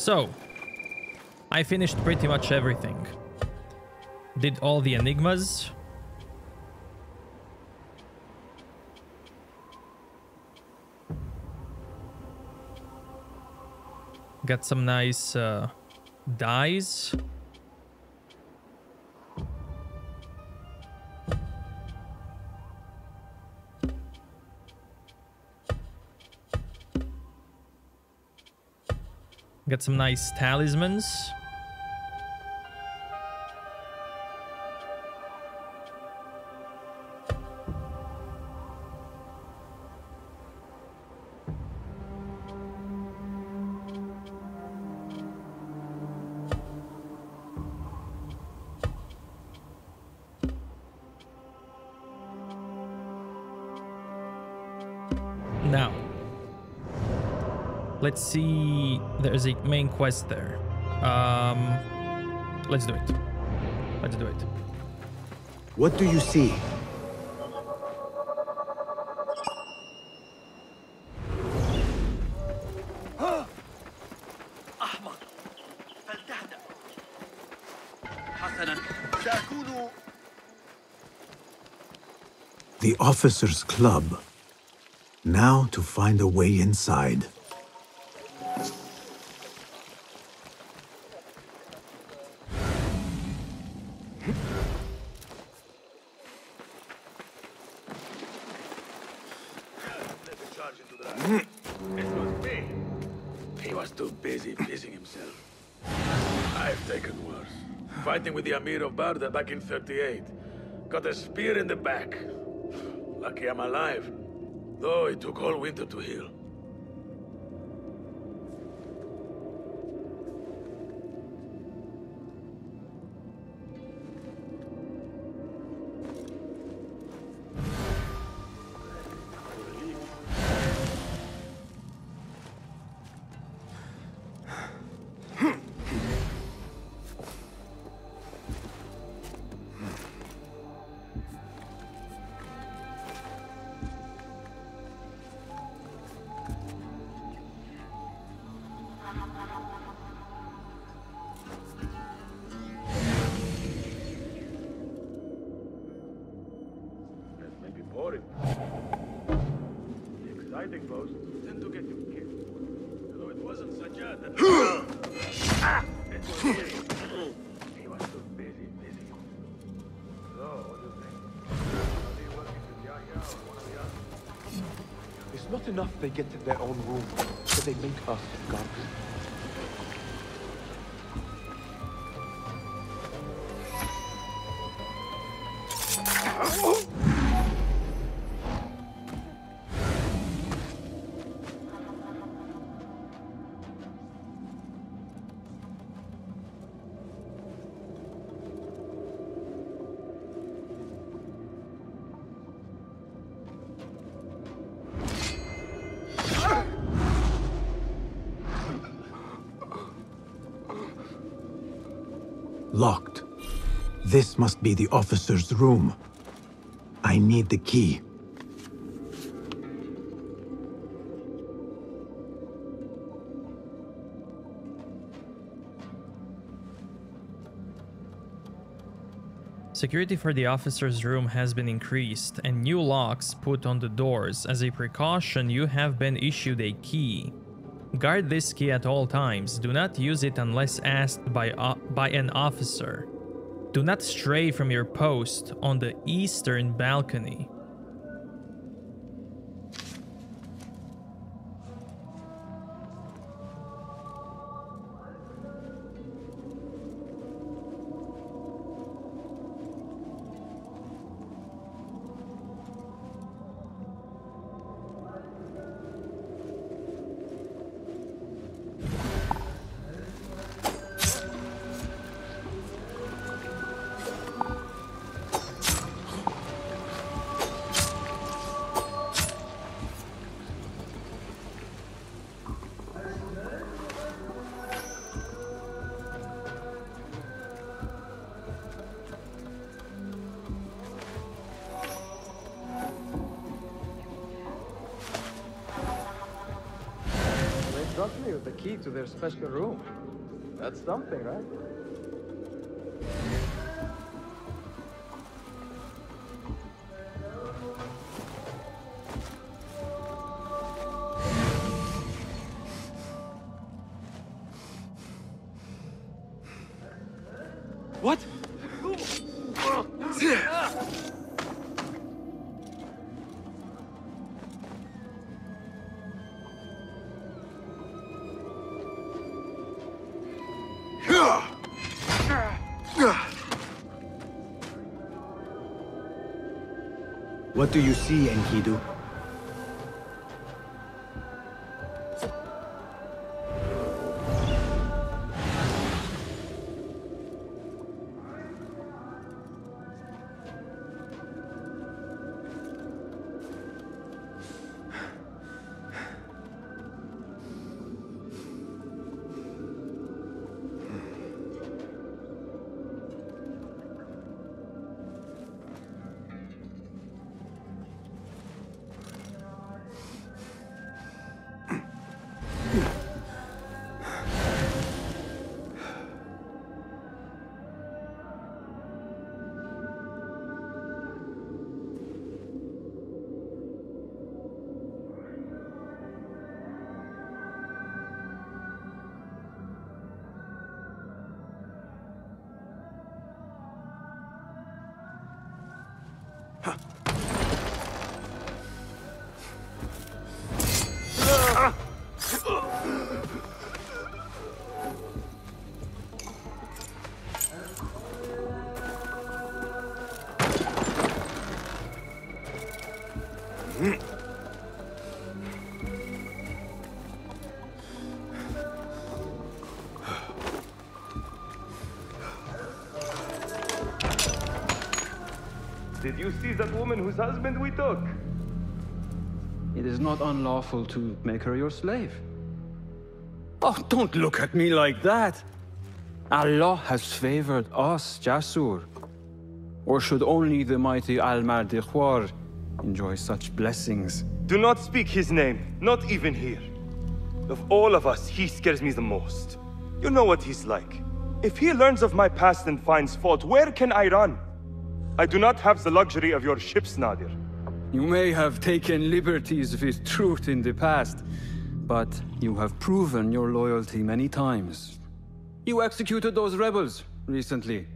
So, I finished pretty much everything. Did all the enigmas. Got some nice uh, dyes. Got some nice talismans. Now, let's see. There's a main quest there. Um, let's do it. Let's do it. What do you see? The officers' club. Now to find a way inside. Back in 38. Got a spear in the back. Lucky I'm alive. Though it took all winter to heal. Their own room, but they make us gods. Locked. This must be the officer's room. I need the key. Security for the officer's room has been increased and new locks put on the doors. As a precaution, you have been issued a key. Guard this key at all times. Do not use it unless asked by, o- by an officer. Do not stray from your post on the eastern balcony. What do you see, Enkidu? Husband we took? It is not unlawful to make her your slave. Oh, don't look at me like that. Allah has favored us, Jasur. Or should only the mighty Al-Mardikhwar enjoy such blessings? Do not speak his name, not even here. Of all of us, he scares me the most. You know what he's like. If he learns of my past and finds fault, where can I run? I do not have the luxury of your ships, Nadir. You may have taken liberties with truth in the past, but you have proven your loyalty many times. You executed those rebels recently.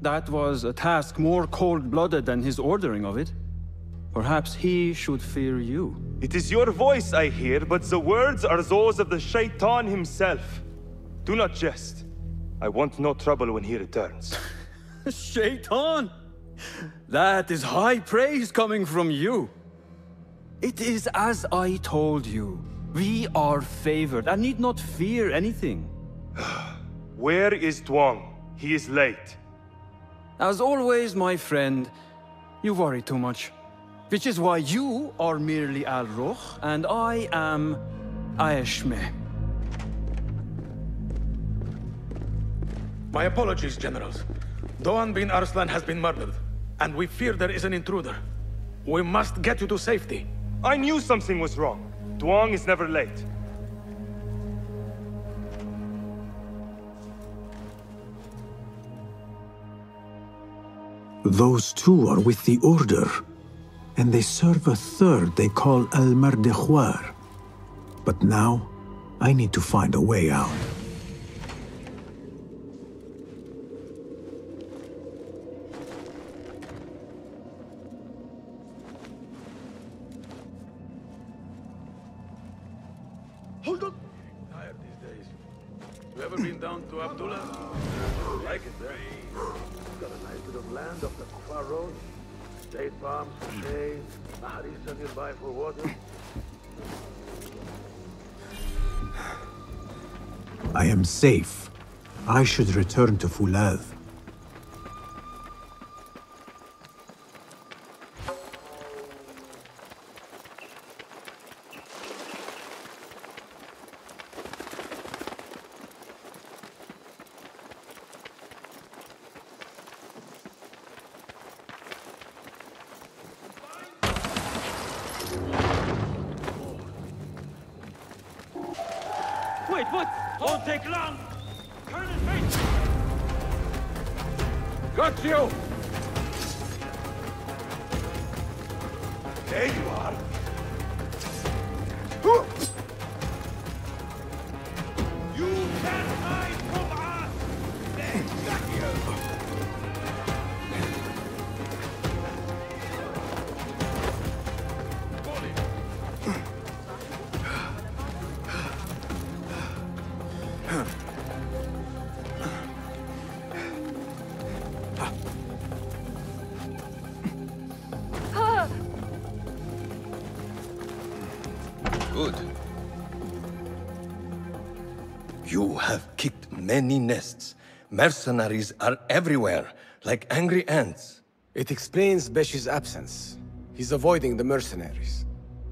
That was a task more cold-blooded than his ordering of it. Perhaps he should fear you. It is your voice I hear, but the words are those of the Shaitan himself. Do not jest. I want no trouble when he returns. Shaitan! That is high praise coming from you. It is as I told you. We are favored and need not fear anything. Where is Duang? He is late. As always, my friend, you worry too much. Which is why you are merely Al-Rukh, and I am Aeshme. My apologies, generals. Doan bin Arslan has been murdered, and we fear there is an intruder. We must get you to safety. I knew something was wrong. Duong is never late. Those two are with the Order, and they serve a third they call Al-Mardikhwar. But now, I need to find a way out. For water. I am safe. I should return to Fulad. Many nests. Mercenaries are everywhere, like angry ants. It explains Besh's absence. He's avoiding the mercenaries.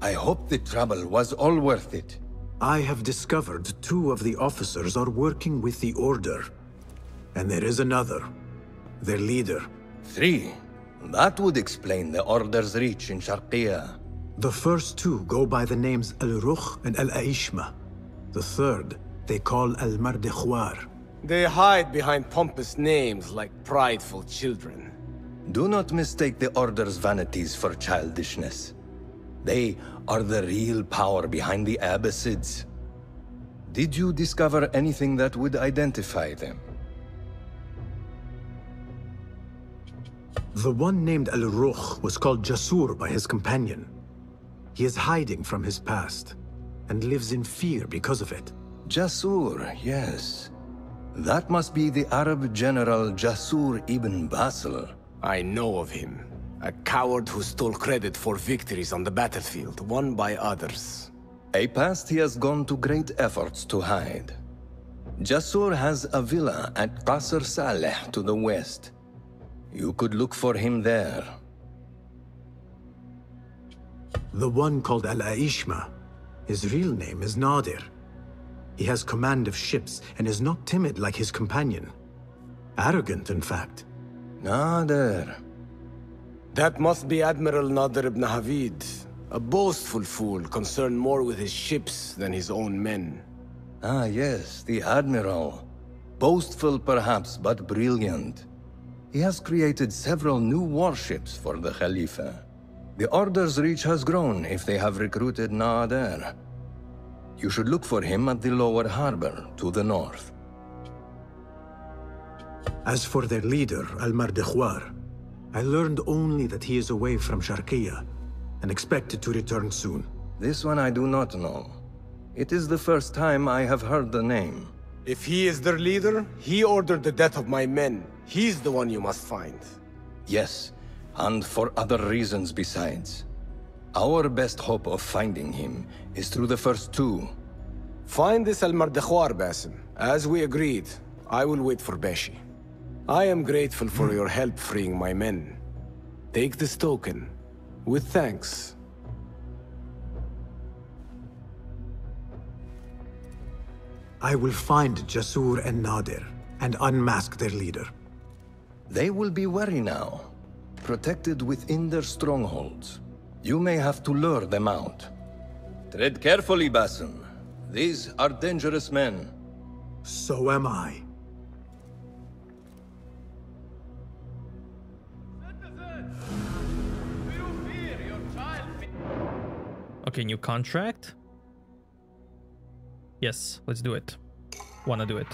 I hope the trouble was all worth it. I have discovered two of the officers are working with the Order. And there is another. Their leader. Three. That would explain the Order's reach in Sharqiya. The first two go by the names Al-Rukh and Al-Aishma. The third, they call Al-Mardekhwar. They hide behind pompous names like prideful children. Do not mistake the Order's vanities for childishness. They are the real power behind the Abbasids. Did you discover anything that would identify them? The one named Al-Rukh was called Jasur by his companion. He is hiding from his past, and lives in fear because of it. Jasur, yes. That must be the Arab general Jasur ibn Basel. I know of him. A coward who stole credit for victories on the battlefield, won by others. A past he has gone to great efforts to hide. Jasur has a villa at Qasr Saleh to the west. You could look for him there. The one called Al-Aishma. His real name is Nadir. He has command of ships and is not timid like his companion. Arrogant, in fact. Nadir. That must be Admiral Nadir ibn Havid. A boastful fool concerned more with his ships than his own men. Ah, yes, the Admiral. Boastful perhaps, but brilliant. He has created several new warships for the Khalifa. The Order's reach has grown if they have recruited Nadir. You should look for him at the lower harbor, to the north. As for their leader, Al-Mardekhwar, I learned only that he is away from Sharqiya and expected to return soon. This one I do not know. It is the first time I have heard the name. If he is their leader, he ordered the death of my men. He's the one you must find. Yes, and for other reasons besides. Our best hope of finding him is through the first two. Find this Al-Mardekhwar, Basim. As we agreed, I will wait for Beshi. I am grateful for your help freeing my men. Take this token, with thanks. I will find Jasur and Nadir and unmask their leader. They will be wary now, protected within their strongholds. You may have to lure them out. Tread carefully, Basim. These are dangerous men. So am I. Okay, new contract. Yes, let's do it. Wanna do it.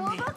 Andy.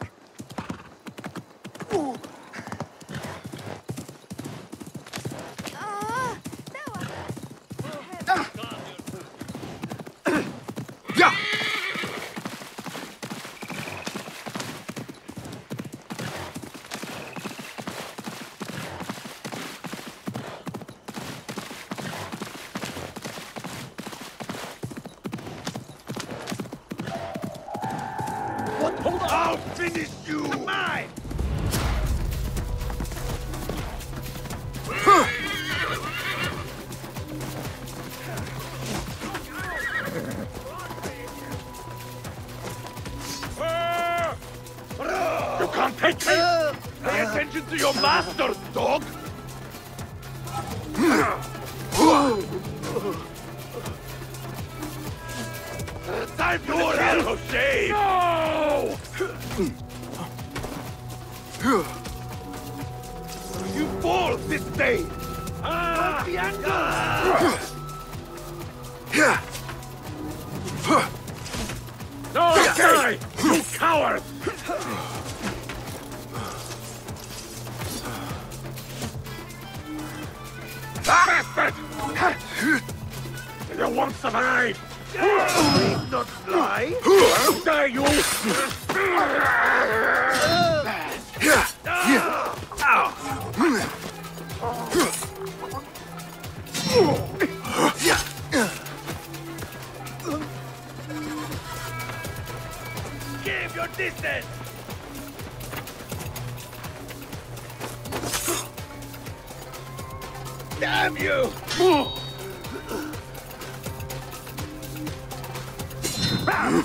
You won't survive! Please not fly! I'll die you! Keep your distance! Damn you! うん。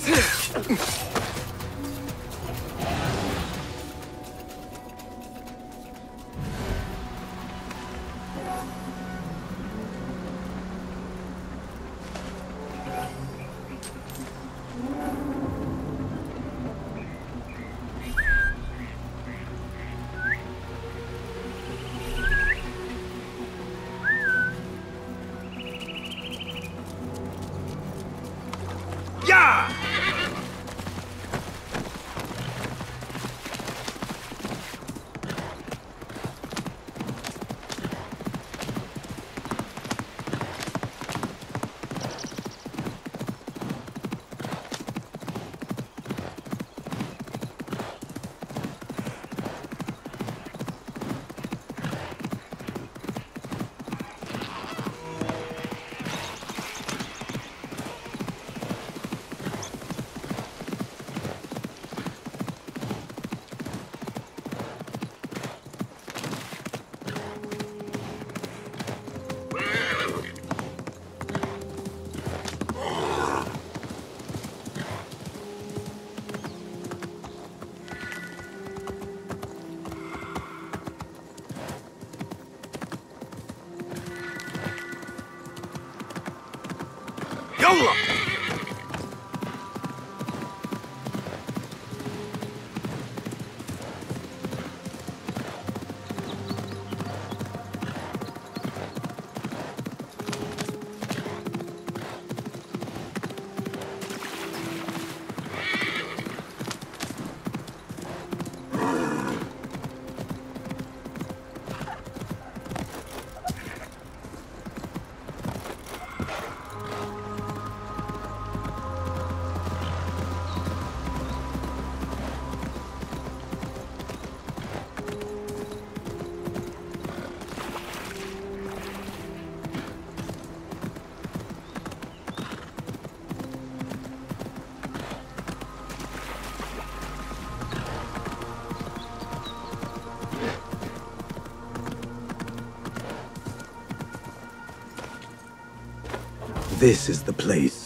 This is the place.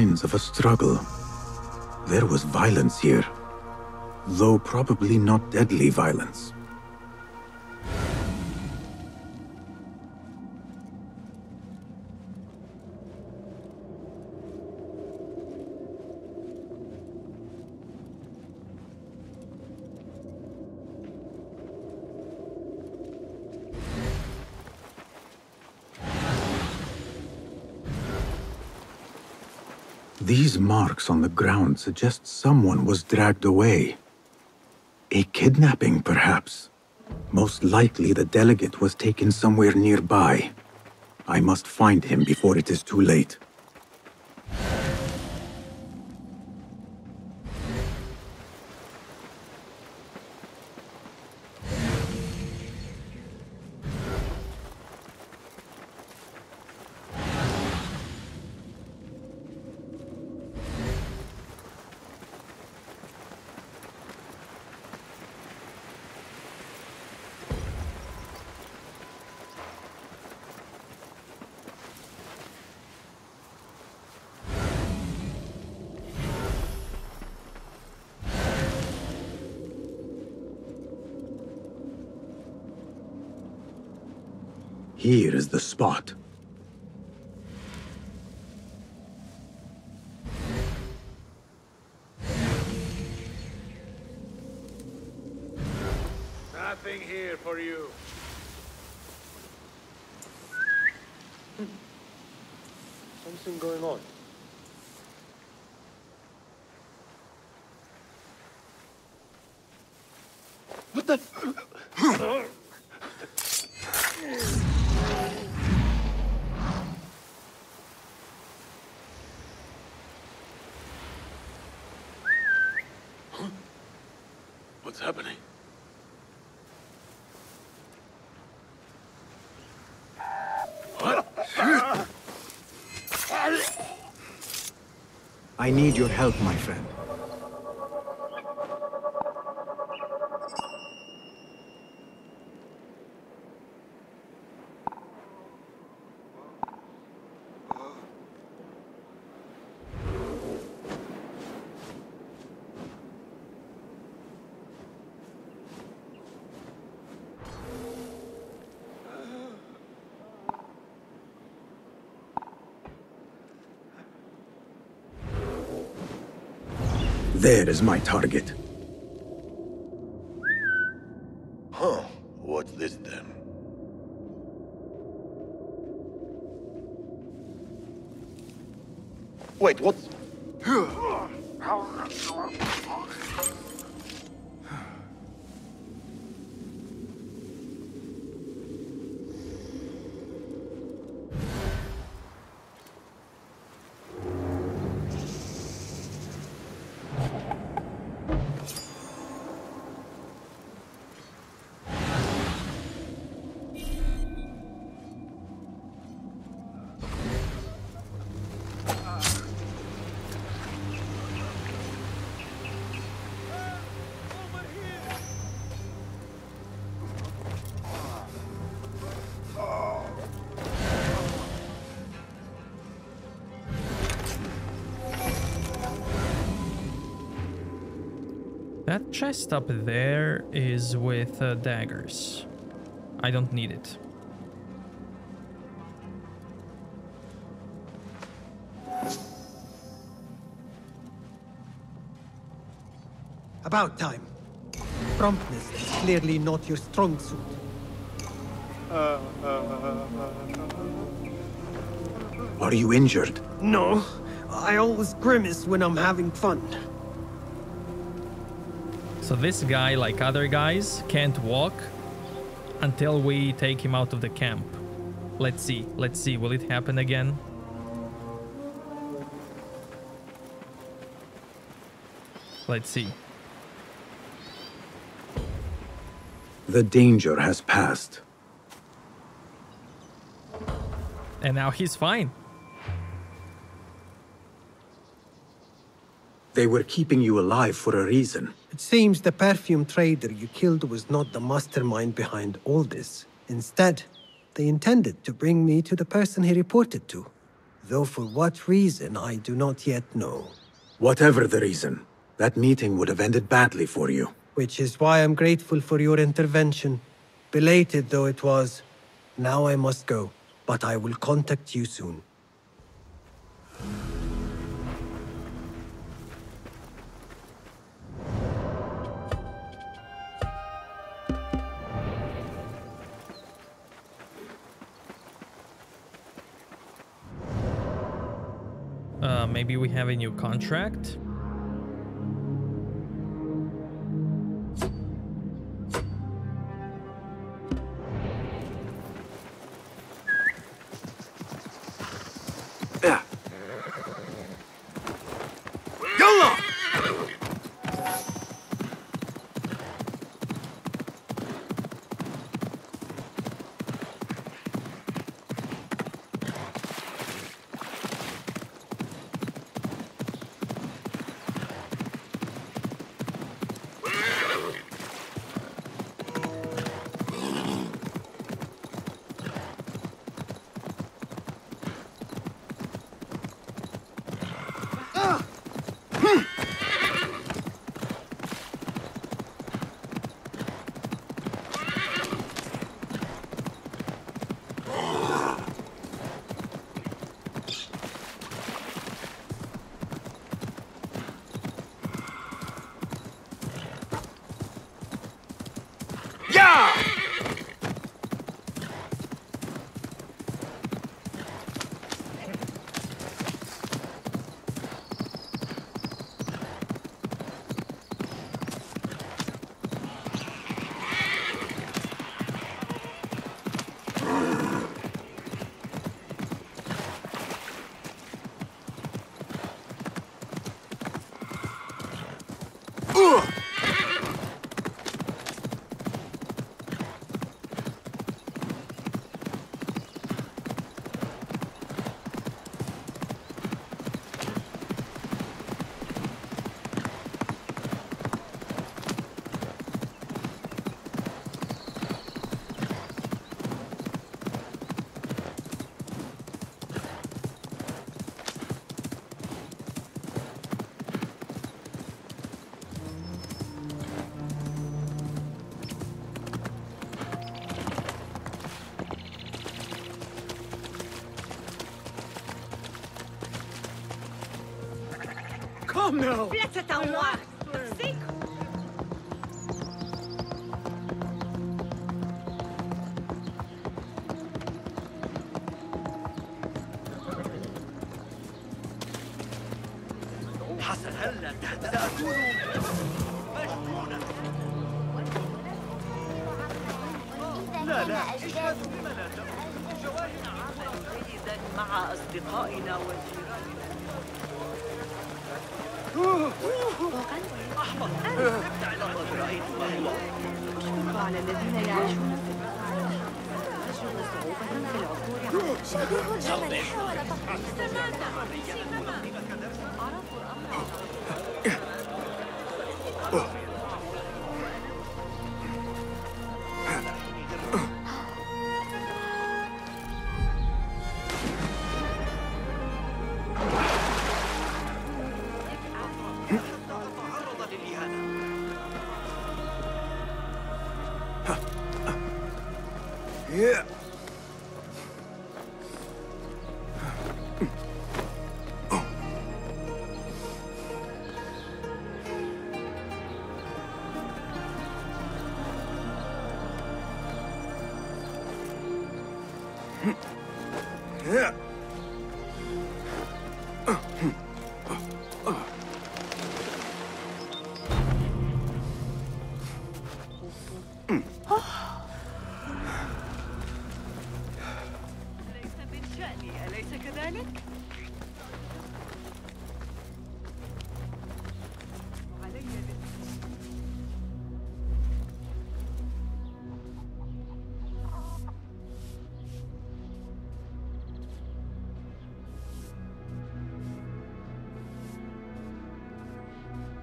Signs of a struggle. There was violence here. Though probably not deadly violence. Marks on the ground suggest someone was dragged away. A kidnapping, perhaps. Most likely the delegate was taken somewhere nearby. I must find him before it is too late. The spot. Nothing here for you. Something going on. What the? I need your help, my friend. There is my target. Chest up there is with uh, daggers. I don't need it. About time. Promptness is clearly not your strong suit. Are you injured? No, I always grimace when I'm having fun. So this guy, like other guys, can't walk until we take him out of the camp. Let's see. Let's see. Will it happen again? Let's see. The danger has passed. And now he's fine. They were keeping you alive for a reason. It seems the perfume trader you killed was not the mastermind behind all this. Instead, they intended to bring me to the person he reported to. Though for what reason, I do not yet know. Whatever the reason, that meeting would have ended badly for you. Which is why I'm grateful for your intervention. Belated though it was, now I must go. But I will contact you soon. Maybe we have a new contract? Now! Flatte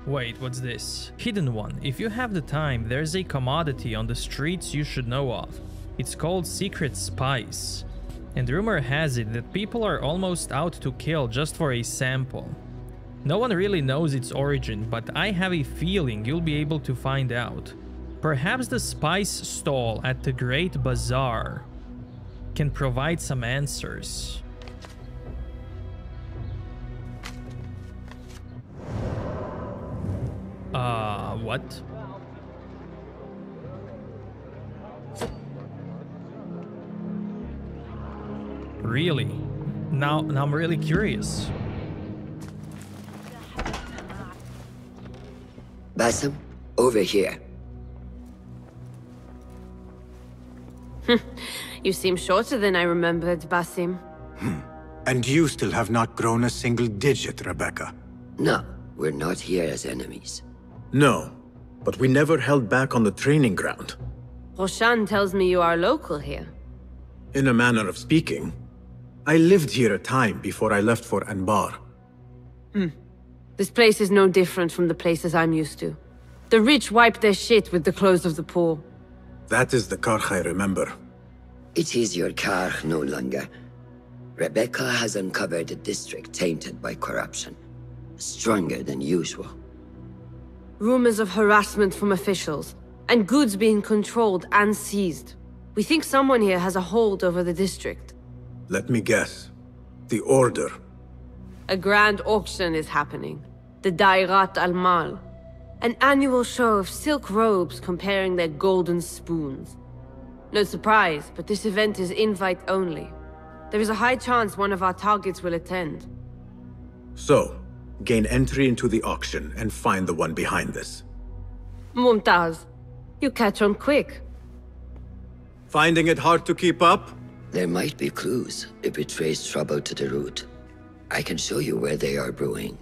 Wait, what's this? Hidden one. If you have the time, there's a commodity on the streets you should know of. It's called secret spice. And rumor has it that people are almost out to kill just for a sample. No one really knows its origin, but I have a feeling you'll be able to find out. Perhaps the spice stall at the Great Bazaar can provide some answers. Now, now I'm really curious. Basim, over here. Hmm. You seem shorter than I remembered, Basim. Hmm. And you still have not grown a single digit, Rebecca. No, we're not here as enemies. No, but we never held back on the training ground. Roshan tells me you are local here. In a manner of speaking. I lived here a time before I left for Anbar. Hmm. This place is no different from the places I'm used to. The rich wipe their shit with the clothes of the poor. That is the Karkh I remember. It is your Karkh no longer. Rebecca has uncovered a district tainted by corruption. Stronger than usual. Rumors of harassment from officials, and goods being controlled and seized. We think someone here has a hold over the district. Let me guess. The Order. A grand auction is happening. The Dairat al-Mal. An annual show of silk robes comparing their golden spoons. No surprise, but this event is invite only. There is a high chance one of our targets will attend. So, gain entry into the auction and find the one behind this. Mumtaz, you catch on quick. Finding it hard to keep up? There might be clues if it trace trouble to the root. I can show you where they are brewing.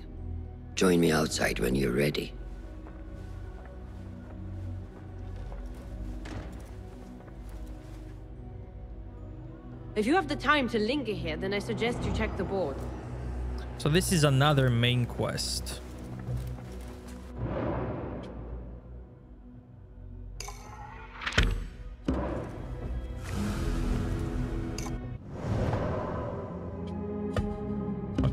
Join me outside when you're ready. If you have the time to linger here, then I suggest you check the board. So this is another main quest.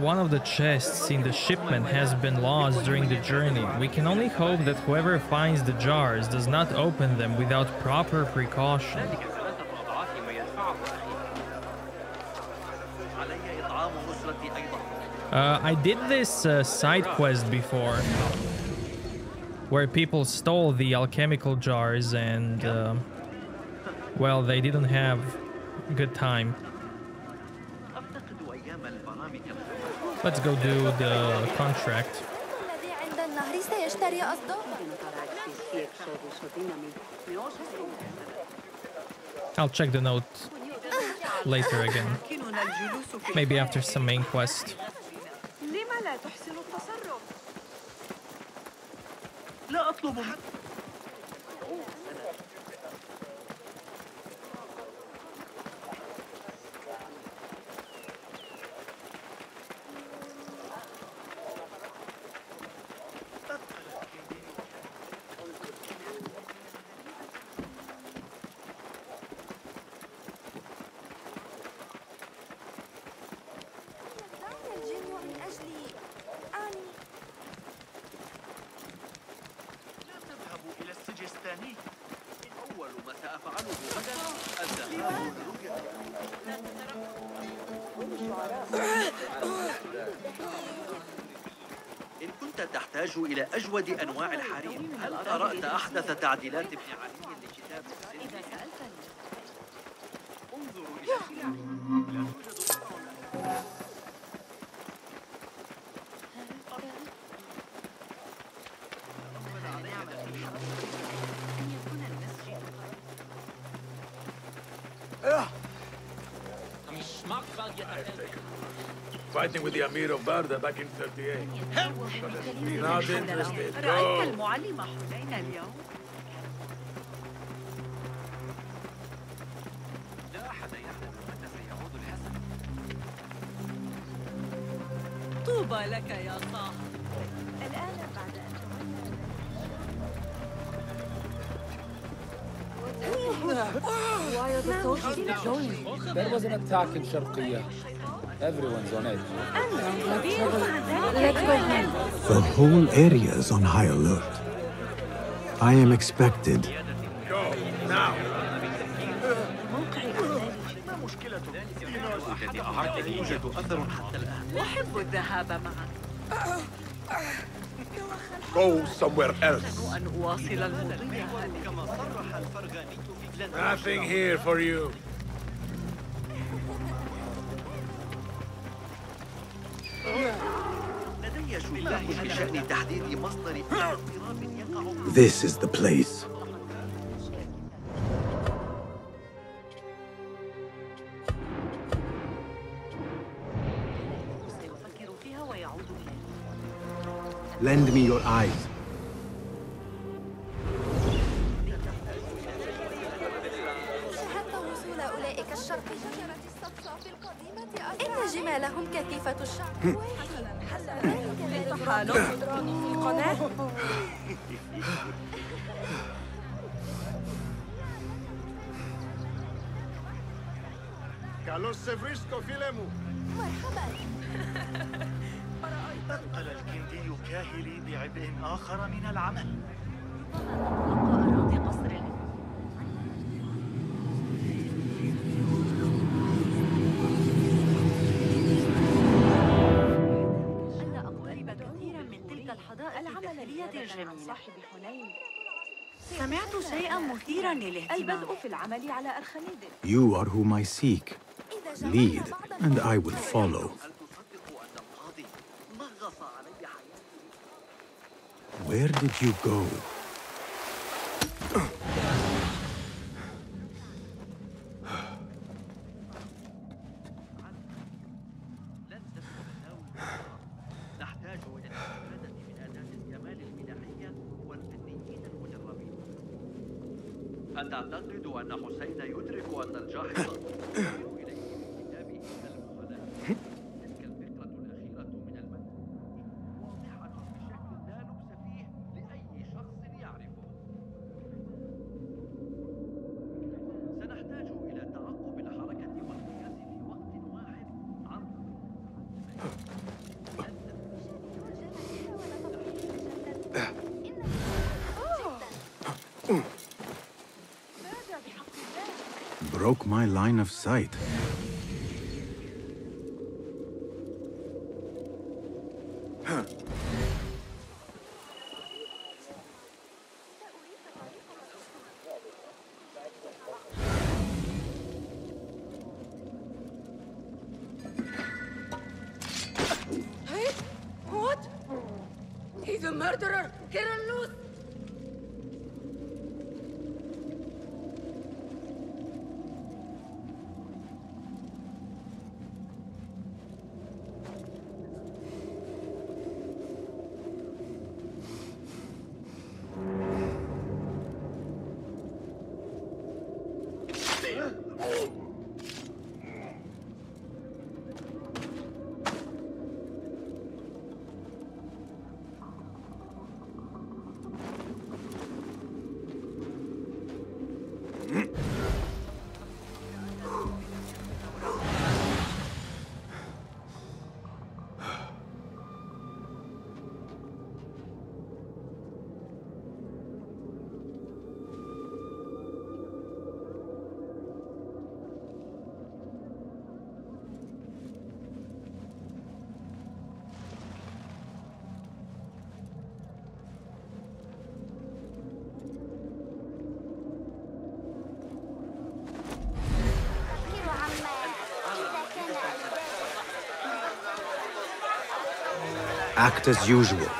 one of the chests in the shipment has been lost during the journey. We can only hope that whoever finds the jars does not open them without proper precaution. Uh, I did this uh, side quest before, where people stole the alchemical jars and, uh, well, they didn't have a good time. Let's go do the contract. I'll check the note later again. Maybe after some main quest. تحتاج إلى أجود أنواع الحرير. هل قرأت أحدث تعديلات في أمير اوف باردا باك ان 38 هل تريد ان رأيت المعلمة حنين اليوم؟ There was an attack in شرقية. Everyone's on edge. Let's go home. The whole area is on high alert. I am expected. Go. Now. الذي أعرت يوجد أثر حتى الآن أحب الذهاب معك Go somewhere else. أن أواصل المضي كما صرح الفرغاني في جلن Nothing here for you. This is the place. Lend me your eyes. الحدائق الداخلية الجميلة سمعت شيئا مثيرا للاهتمام البدء في العمل على أرخميد You are whom I seek. Lead, and I will follow. Where did you go? Of sight. Oh! Act as usual.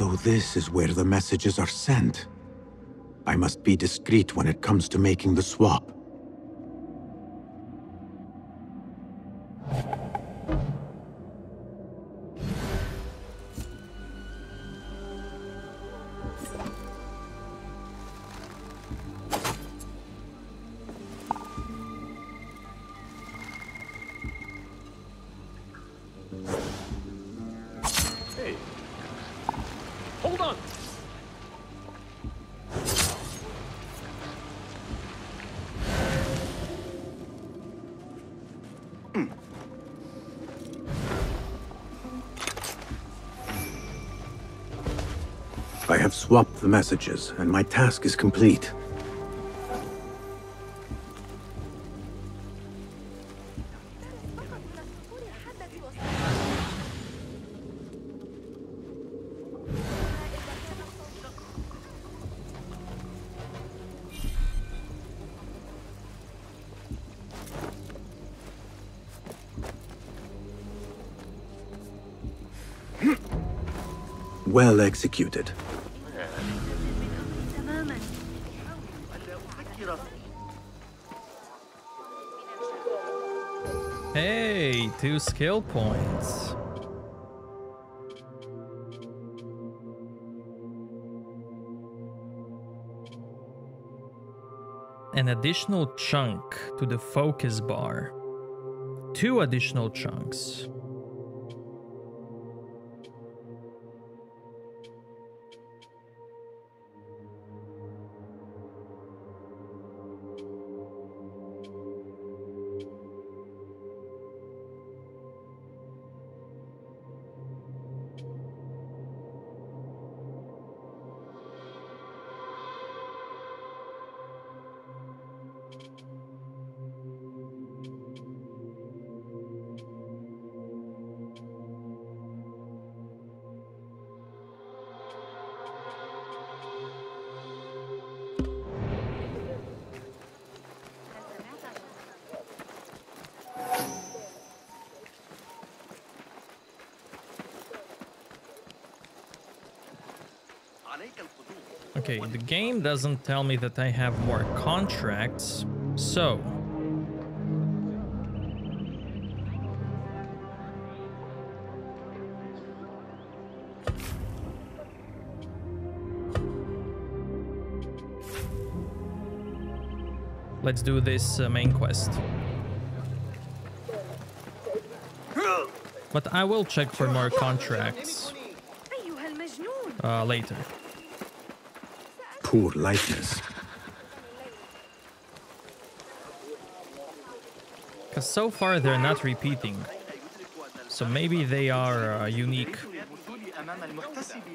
So this is where the messages are sent. I must be discreet when it comes to making the swap. The messages, and my task is complete. Well executed. Two skill points. An additional chunk to the focus bar. Two additional chunks. the game doesn't tell me that I have more contracts, so... Let's do this uh, main quest. But I will check for more contracts uh, later. Poor lightness. Because so far they're not repeating. So maybe they are uh, unique.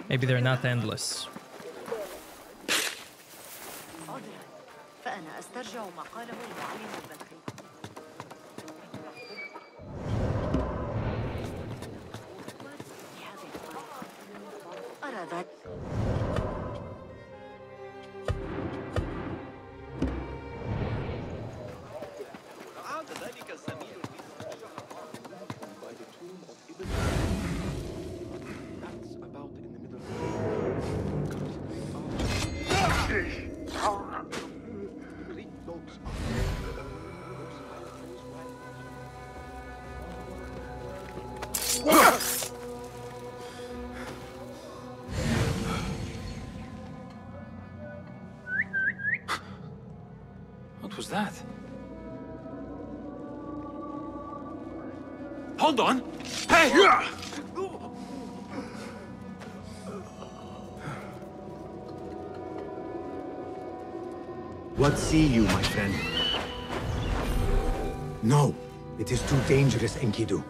Maybe they're not endless. What see you, my friend? No, it is too dangerous, Enkidu.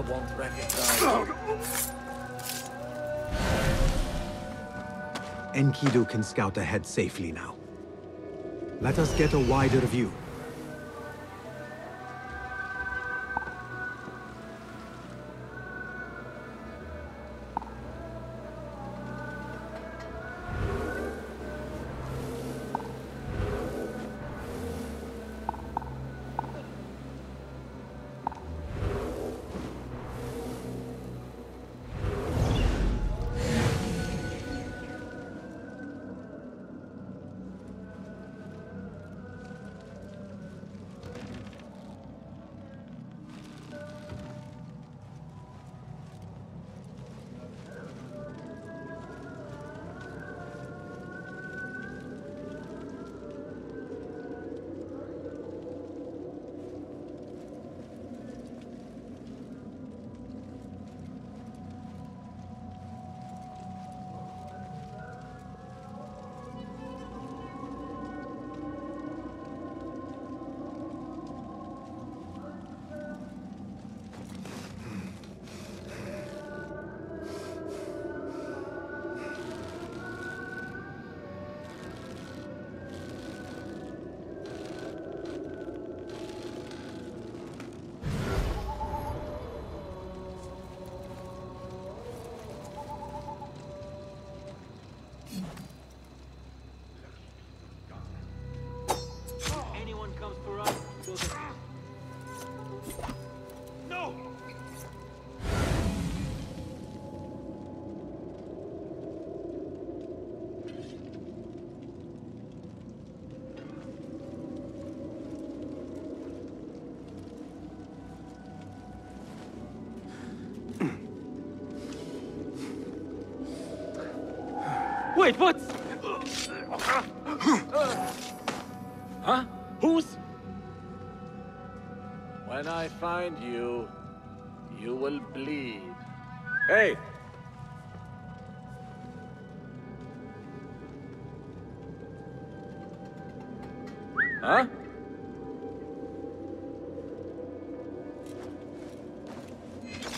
won't recognize Enkidu can scout ahead safely now. Let us get a wider view. Wait, what? Huh? Who's? When I find you, you will bleed. Hey! Huh?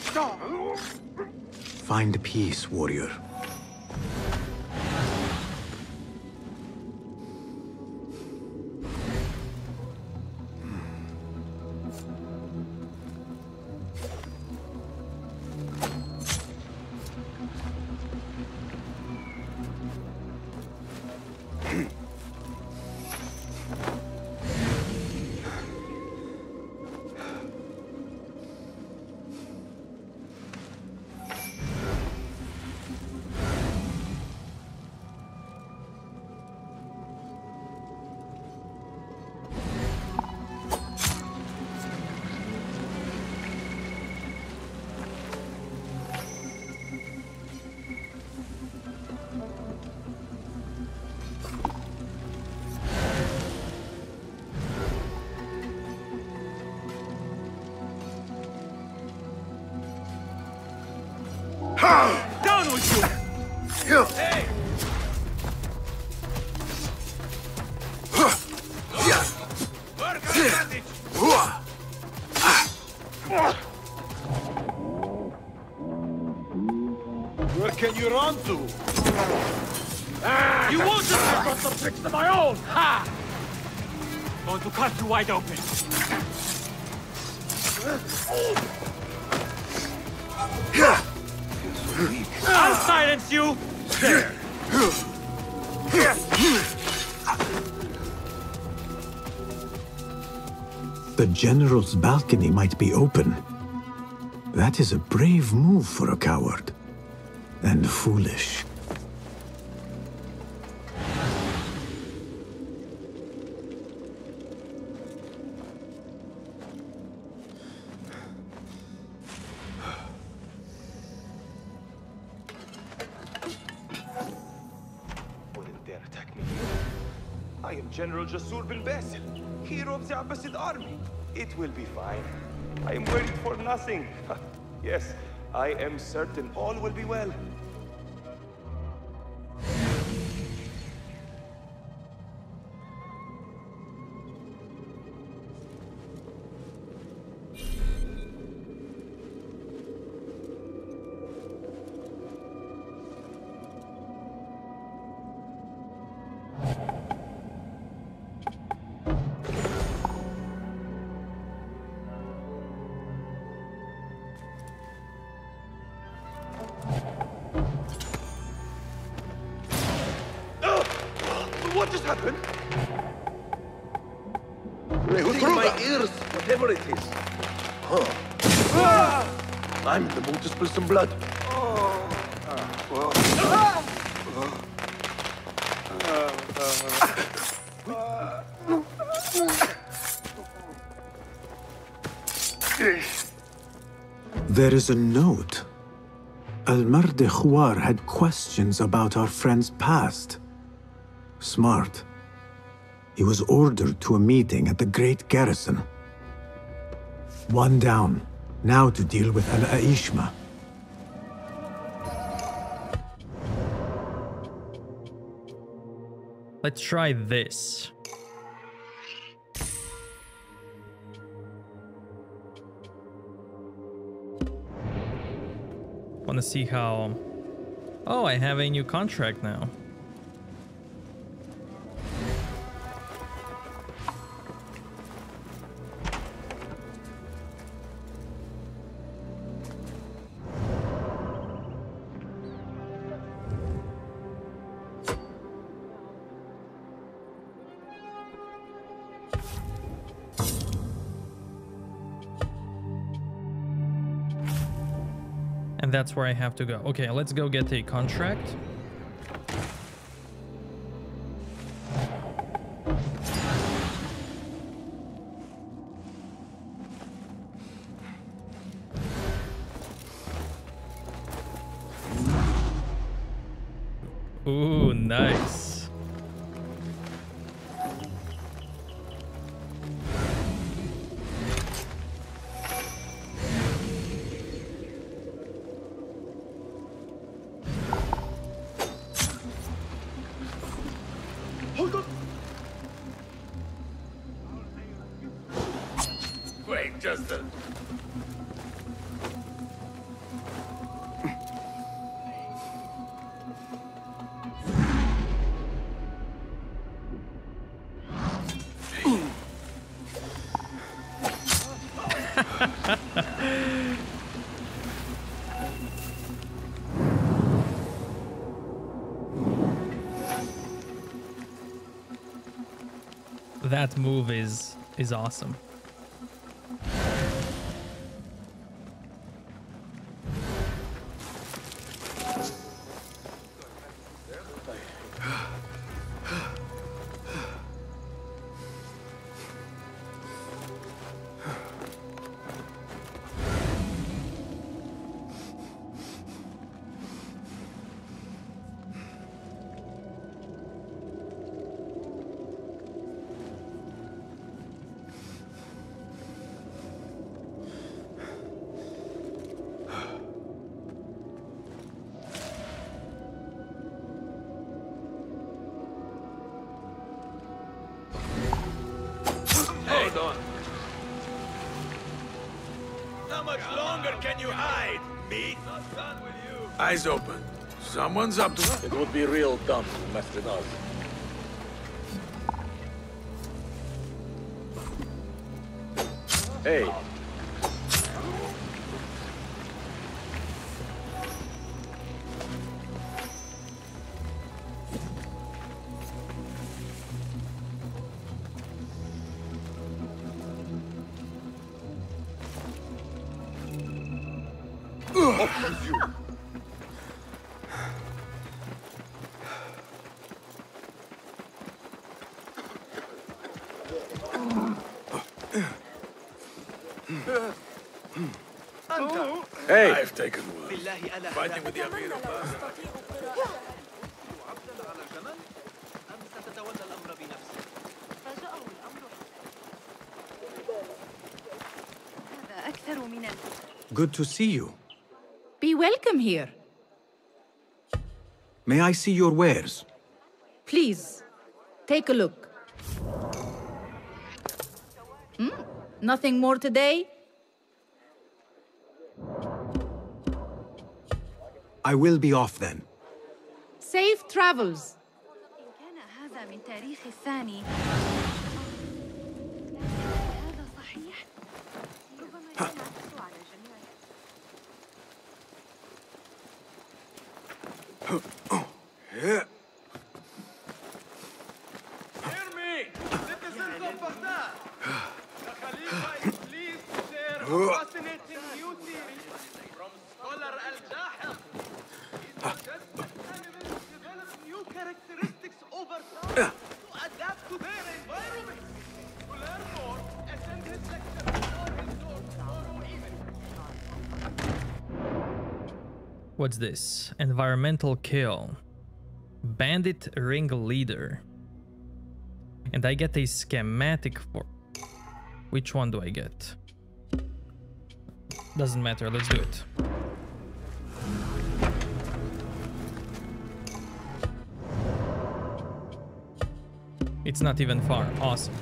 Stop. Find peace, warrior. General's balcony might be open. That is a brave move for a coward. And foolish. I am General Jasur will be fine. I am worried for nothing. yes, I am certain all will be well. Happened? Rehuting my ears, whatever it is. Huh. Ah! I'm the one to spill some blood. There is a note. Almar de Khwar had questions about our friend's past. Smart. He was ordered to a meeting at the Great Garrison. One down. Now to deal with Al Aishma. Let's try this. Want to see how... Oh, I have a new contract now. That's where I have to go. Okay, let's go get a contract. Move is is awesome. Eyes open. Someone's up to It would be real dumb to mess with us. Hey, to see you. Be welcome here. May I see your wares? Please, take a look. Hmm? Nothing more today? I will be off then. Safe travels. What's this? Environmental kill. Bandit ring leader. And I get a schematic for. Which one do I get? Doesn't matter, let's do it. It's not even far. Awesome.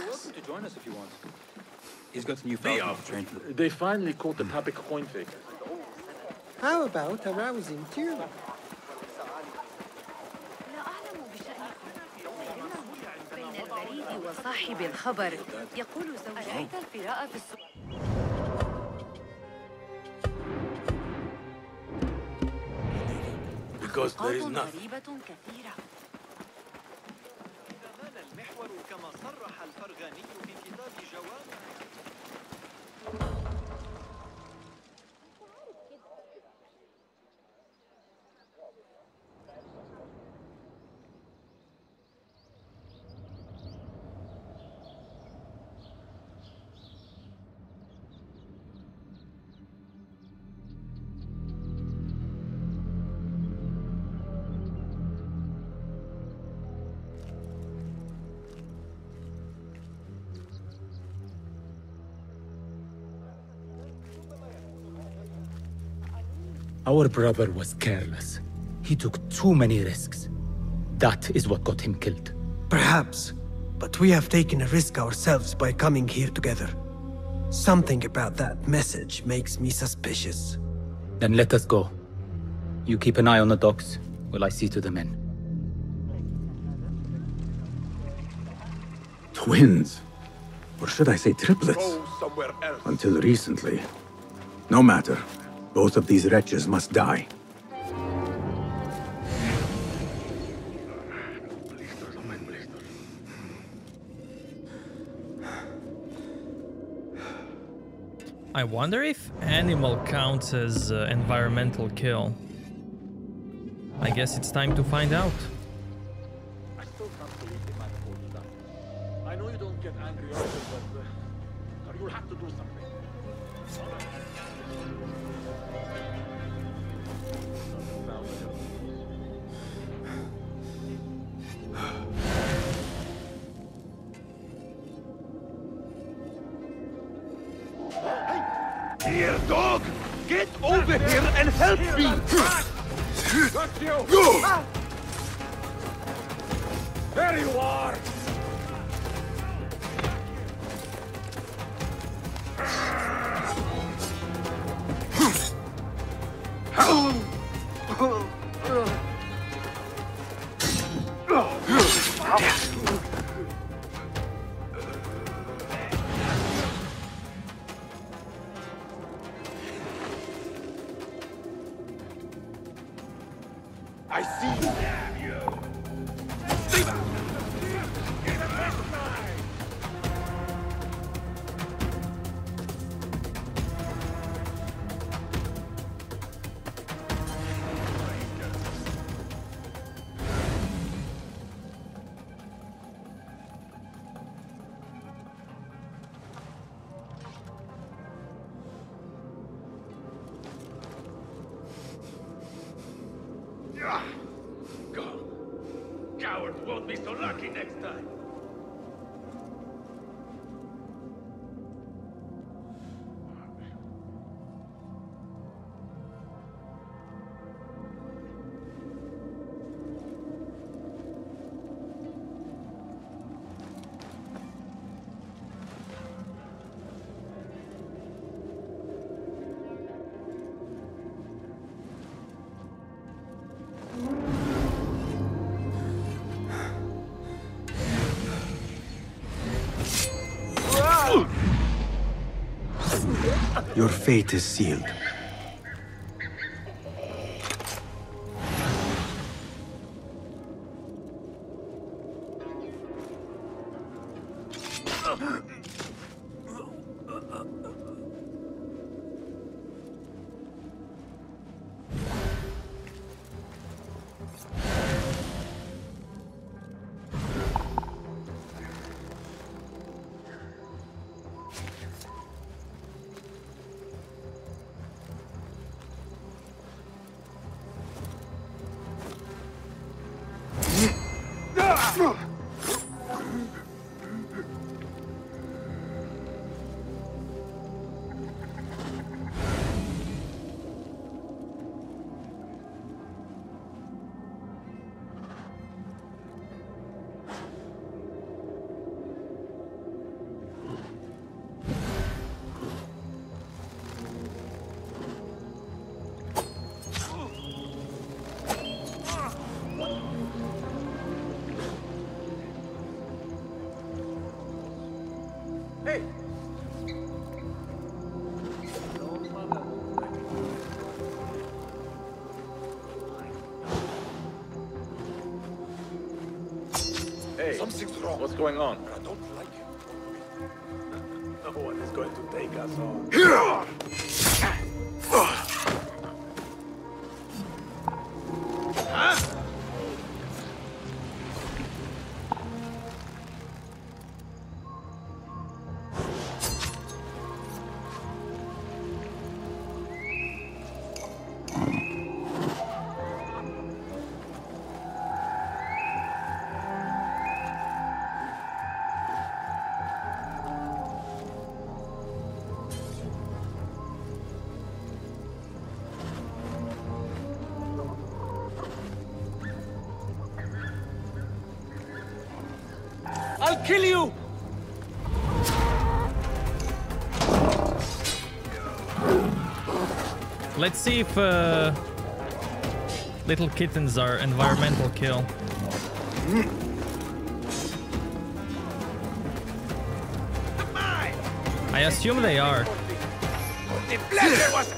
You're welcome to join us if you want. He's got a new They falcon are- to train for. They finally caught the Papik coin figure. How about a rousing tune? لا أعلم بشأنكم بين البريد وصاحب الخبر يقول زوجي أرأيت الفراء في السوق Because there is نقاط nothing. الفرغاني في كتاب جوامع Our brother was careless. He took too many risks. That is what got him killed. Perhaps. But we have taken a risk ourselves by coming here together. Something about that message makes me suspicious. Then let us go. You keep an eye on the docks, while I see to the men. Twins. Or should I say triplets? Until recently. No matter. Both of these wretches must die. I wonder if animal counts as uh, environmental kill. I guess it's time to find out. Ah, go. Cowards won't be so lucky next time. Fate is sealed. Kill you! Let's see if uh, little kittens are environmental kill. I assume they are. The pleasure was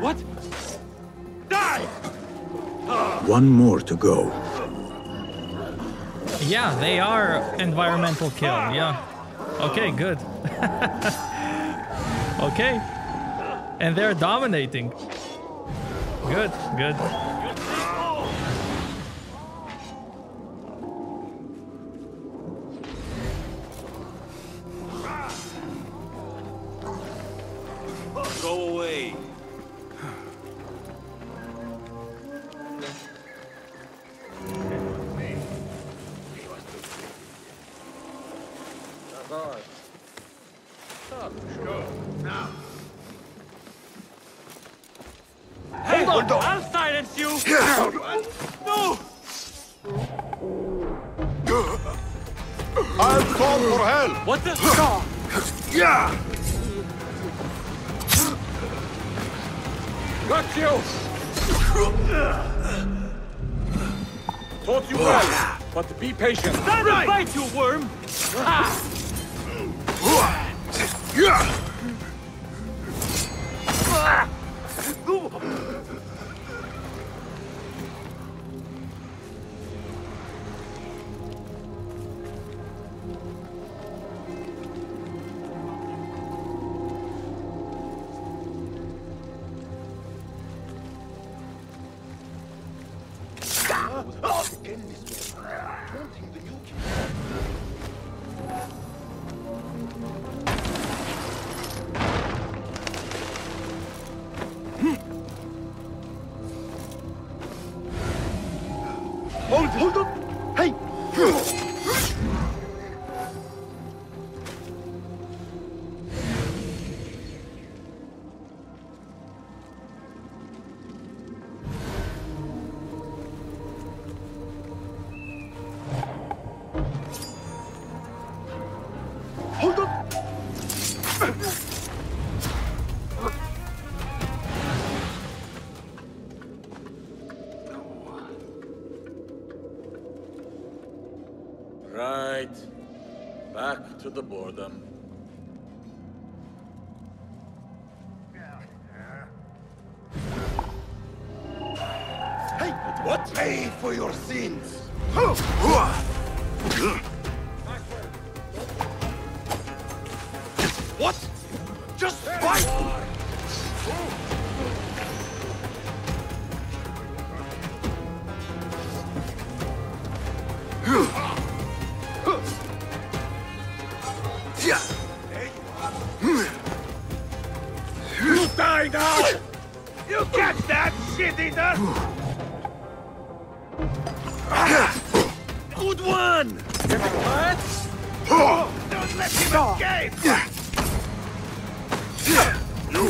What? Die! One more to go. Yeah, they are environmental kill. Yeah. Okay, good. okay. And they're dominating. Good, good. Eater! Good one! Don't let him escape! Yeah! No!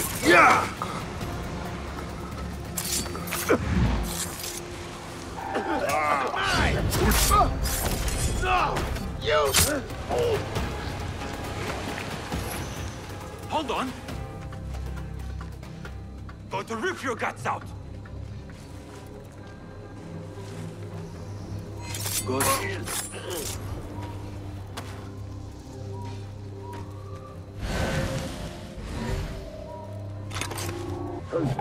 You! Hold on. Going to rip your guts out. Good. Good.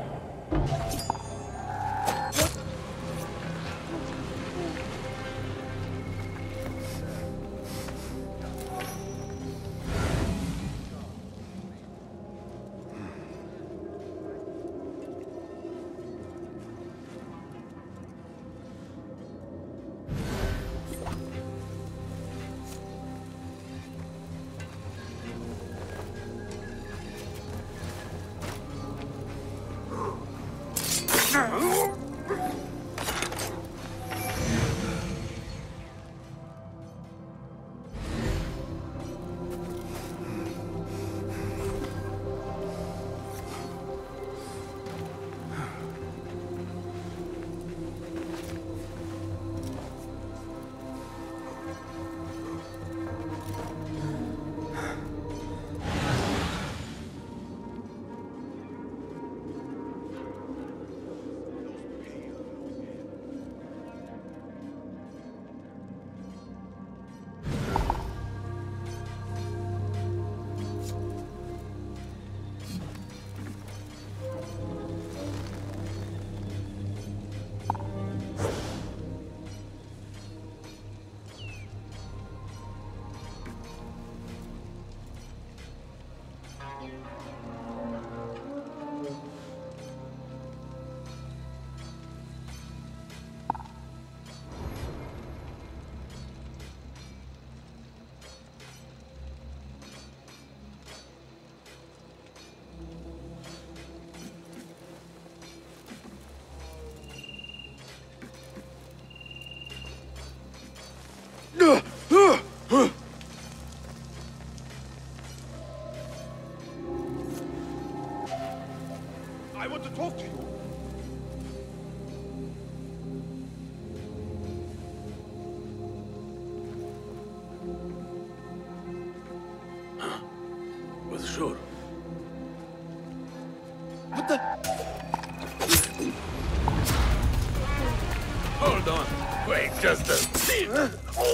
A...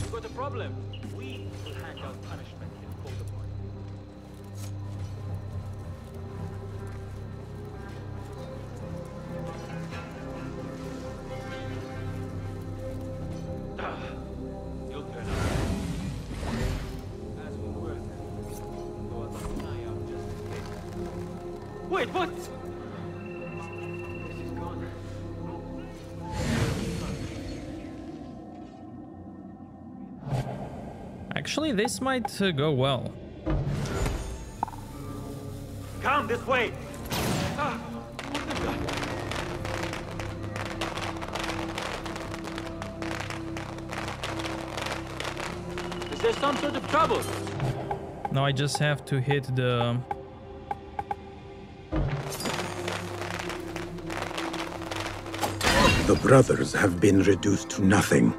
You got a problem? We will hand out punishment if called upon. Ah, Actually, this might uh, go well. Come this way! Ah, what the God? Is there some sort of trouble? Now I just have to hit the... The brothers have been reduced to nothing.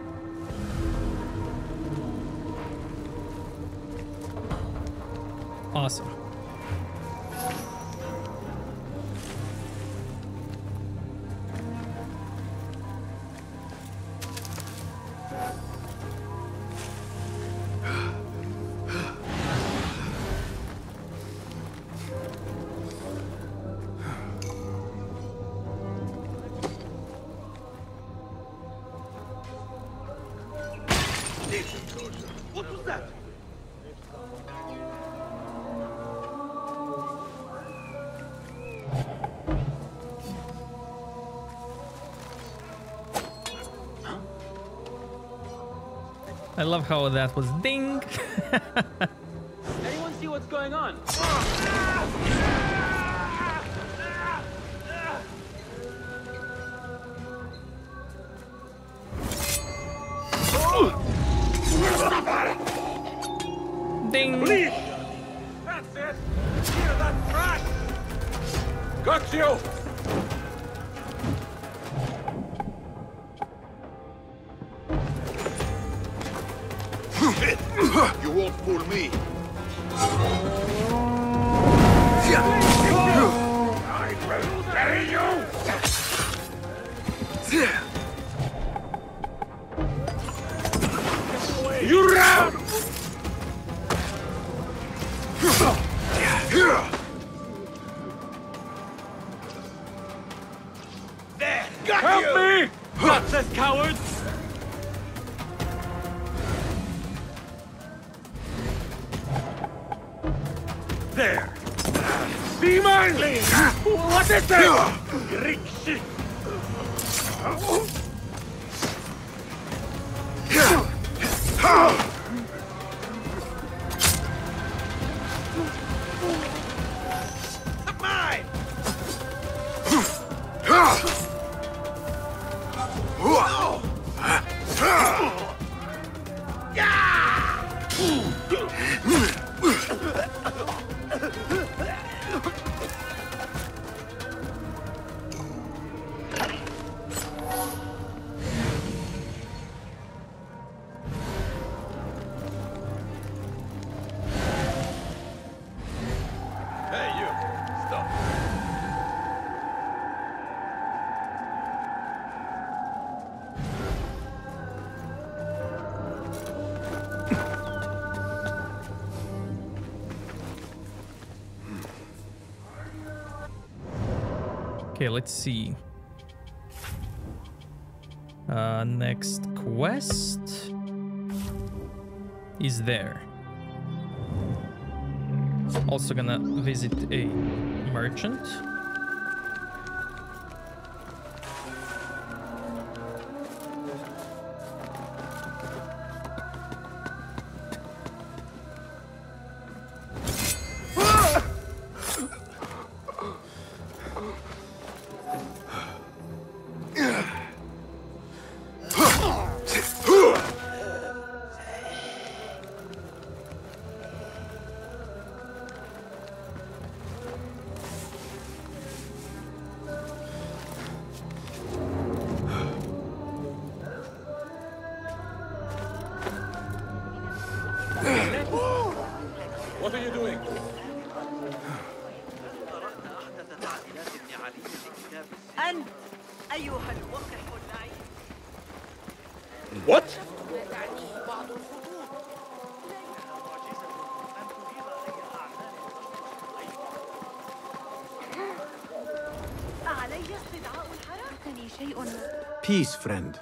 Love how that was ding. Okay, let's see. Uh, next quest is there. Also gonna visit a merchant. Peace, friend.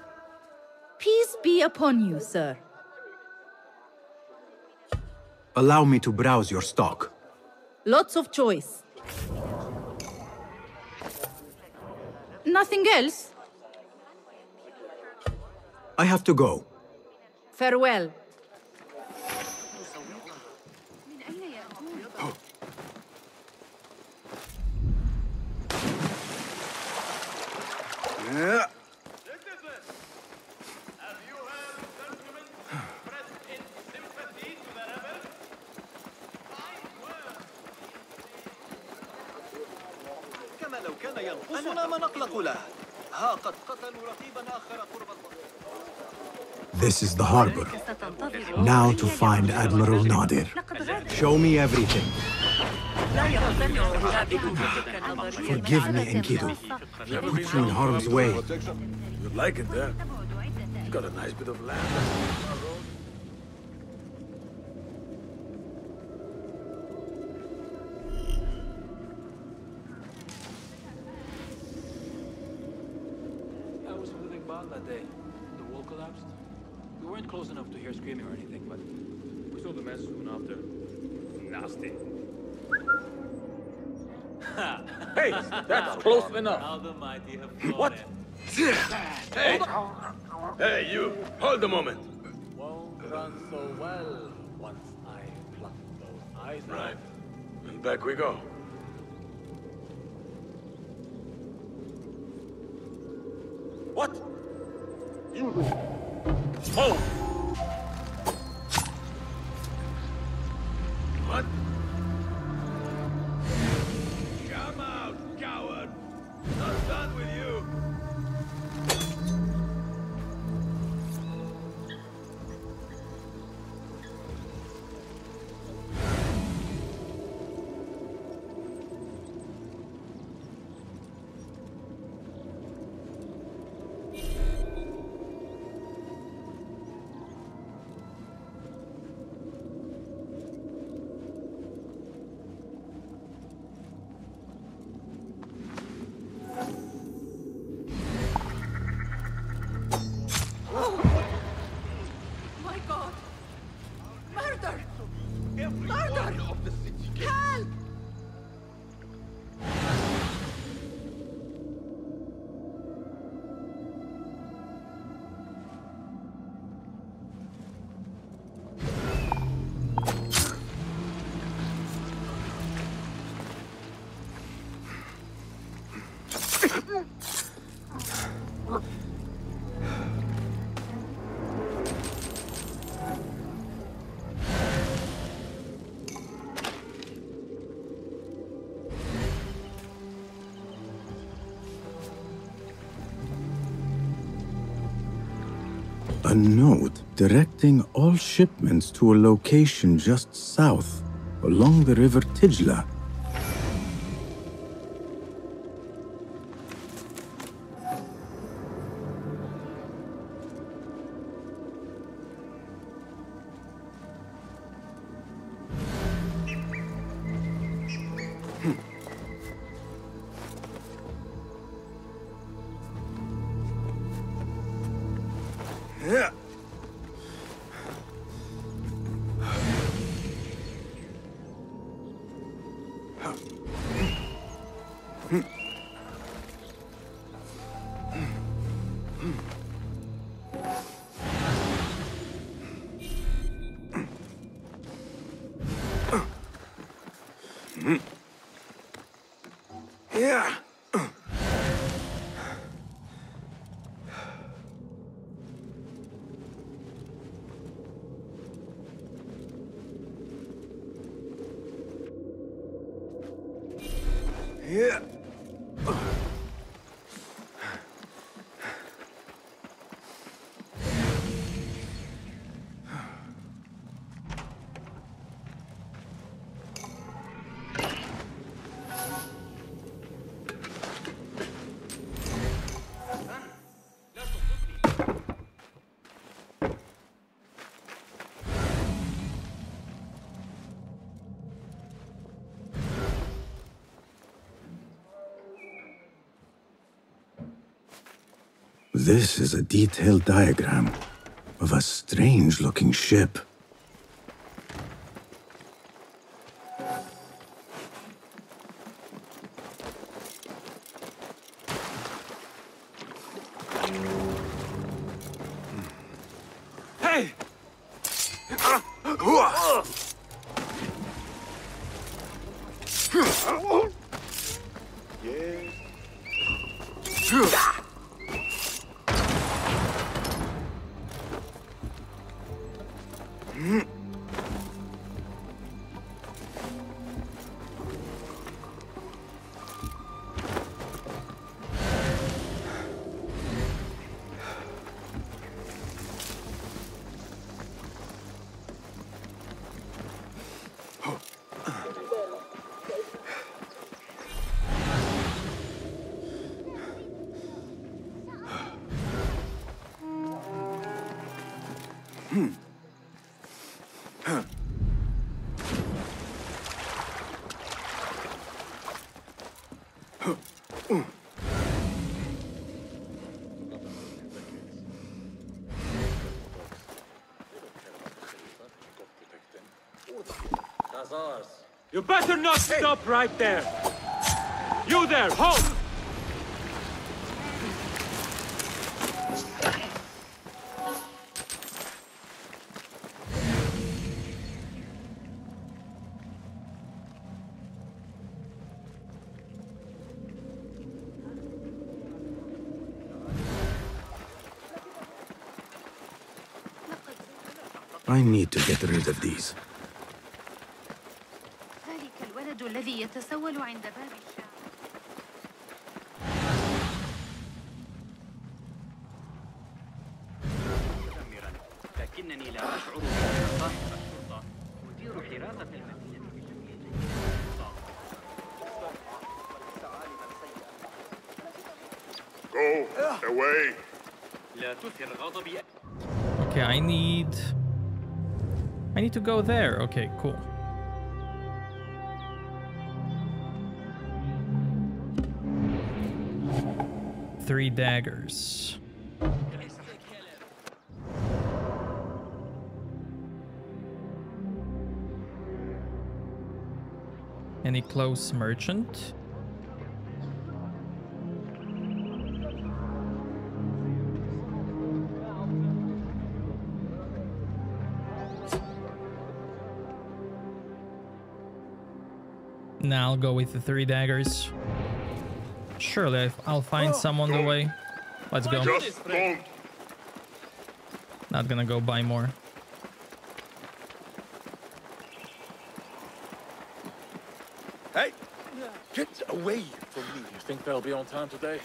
Peace be upon you, sir. Allow me to browse your stock. Lots of choice. Nothing else? I have to go. Farewell. This is the harbor. Now to find Admiral Nadir. Show me everything. Forgive me, Enkidu. I put you in harm's way. You like it there? You got a nice bit of land. I was with Iqbal that day. The wall collapsed. We weren't close enough to hear screaming or anything, but we saw the mess soon after. Nasty. Hey, that's close enough. How the mighty have What? Hey! Hey, you! Hold a moment. Won't run so well once I pluck those eyes out. Right. And back we go. What? You... Oh! What? A note directing all shipments to a location just south, along the river Tijla. This is a detailed diagram of a strange looking ship. Hey! You better not stop right there! You there, hold! I need to get rid of these. To go there. Okay, cool. Three daggers. Any close merchant? Now I'll go with the three daggers. Surely I- I'll find oh, some on the way. Let's go. Not gonna go buy more. Hey! Get away from me. You think they'll be on time today?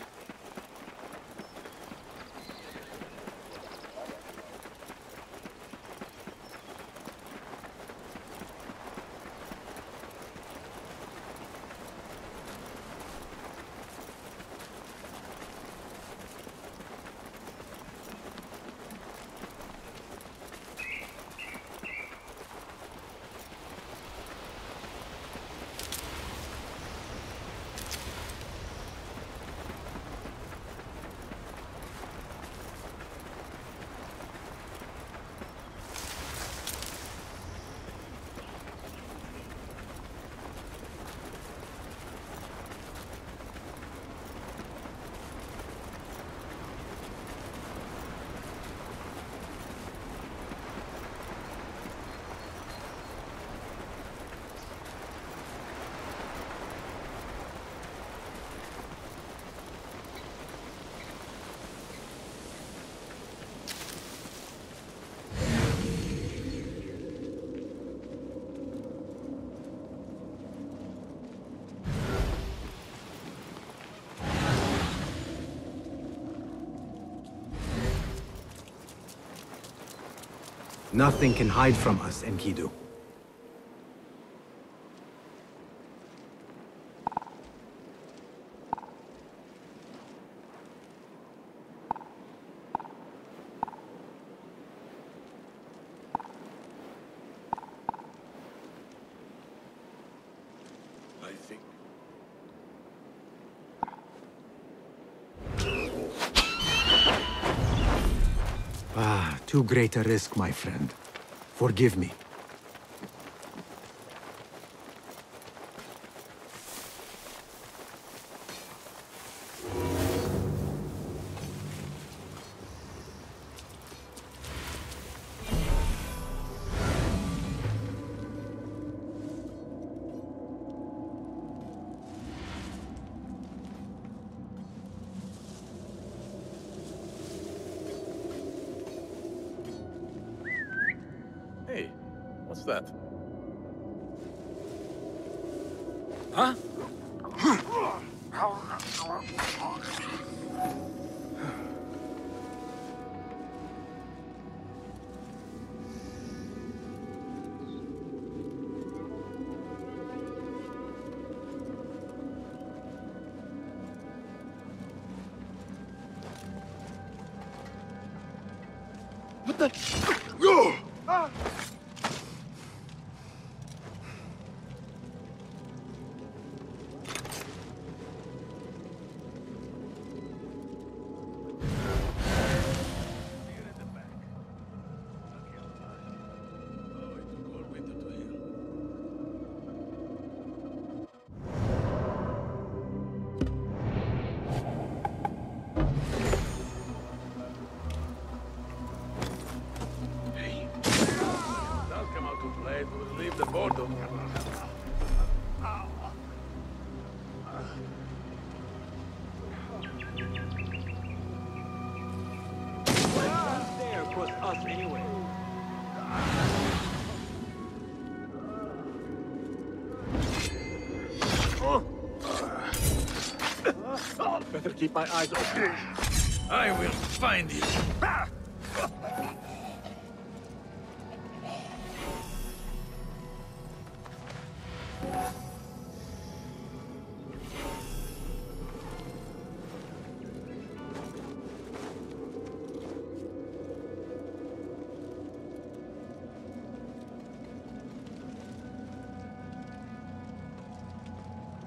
Nothing can hide from us, Enkidu. Too great a risk, my friend. Forgive me. My eyes open. I will find you.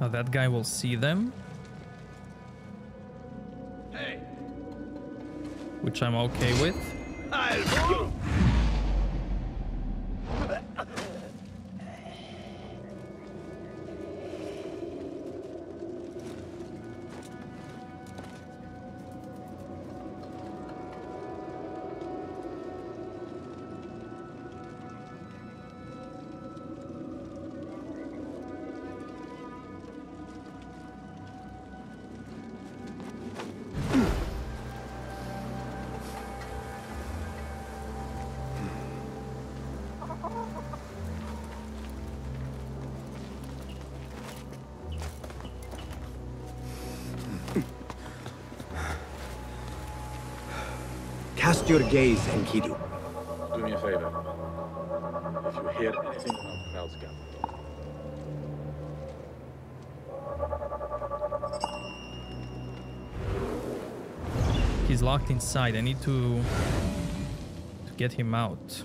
Now that guy will see them, which I'm okay with. Your gaze, Enkidu. Do me a favor. If you hear anything, I'll scout. He's locked inside. I need to to get him out.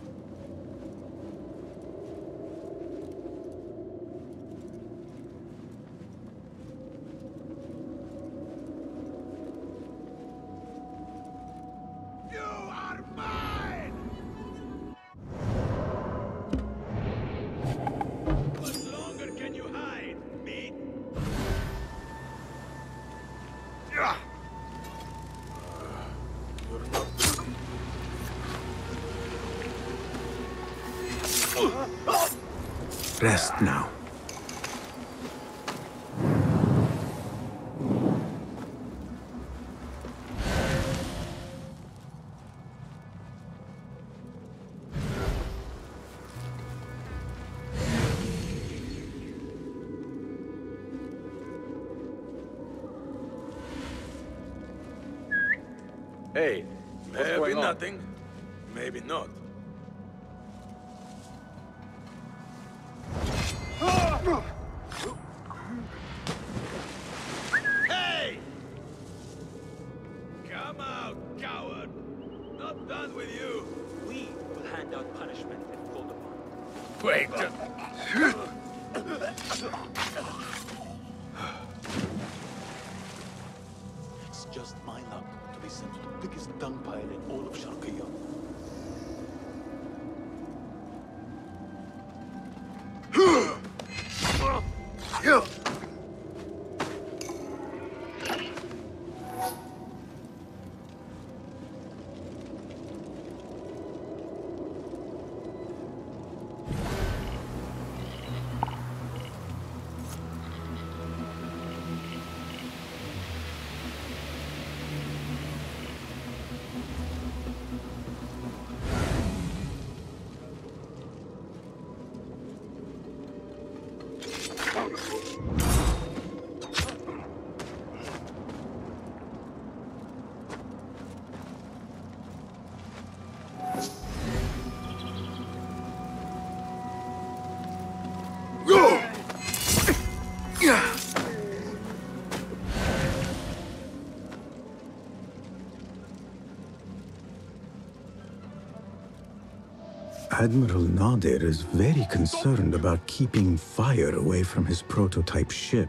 Oh, no. Admiral Nadir is very concerned about keeping fire away from his prototype ship.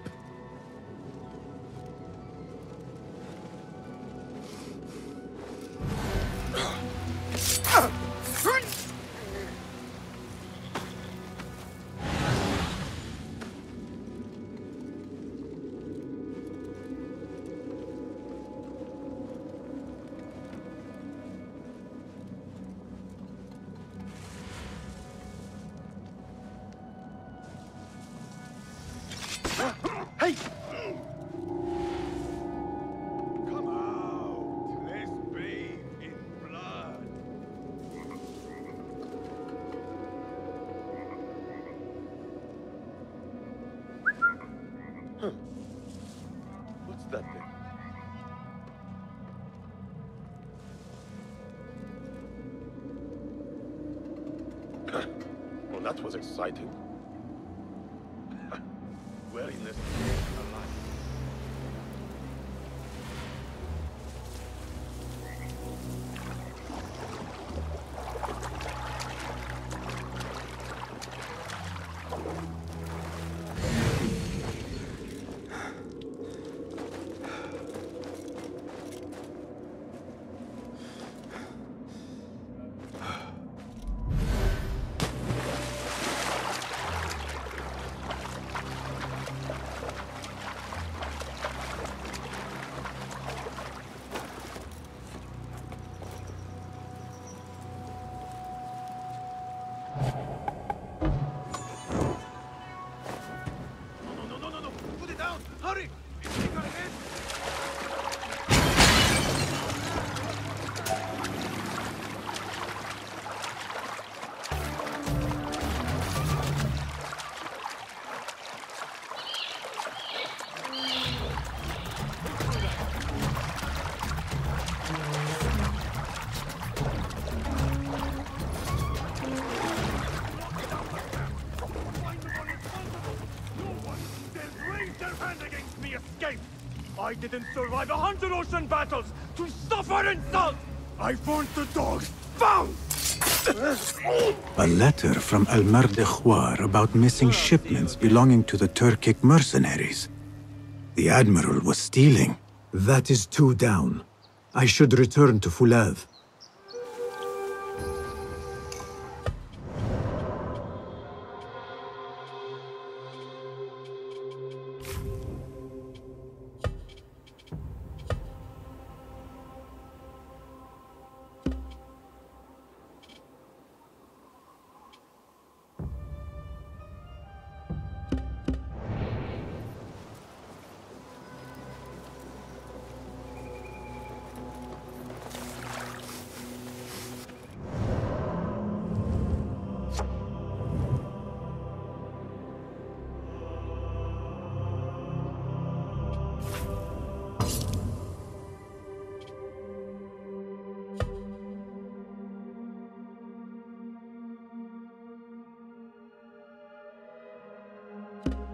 Ocean battles to suffer insult! I want the dogs found! A letter from Al Mardekhwar about missing shipments belonging to the Turkic mercenaries. The Admiral was stealing. That is two down. I should return to Fuladh.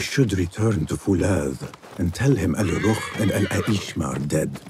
should return to Fuladh and tell him Al-Rukh and Al Aishma are dead.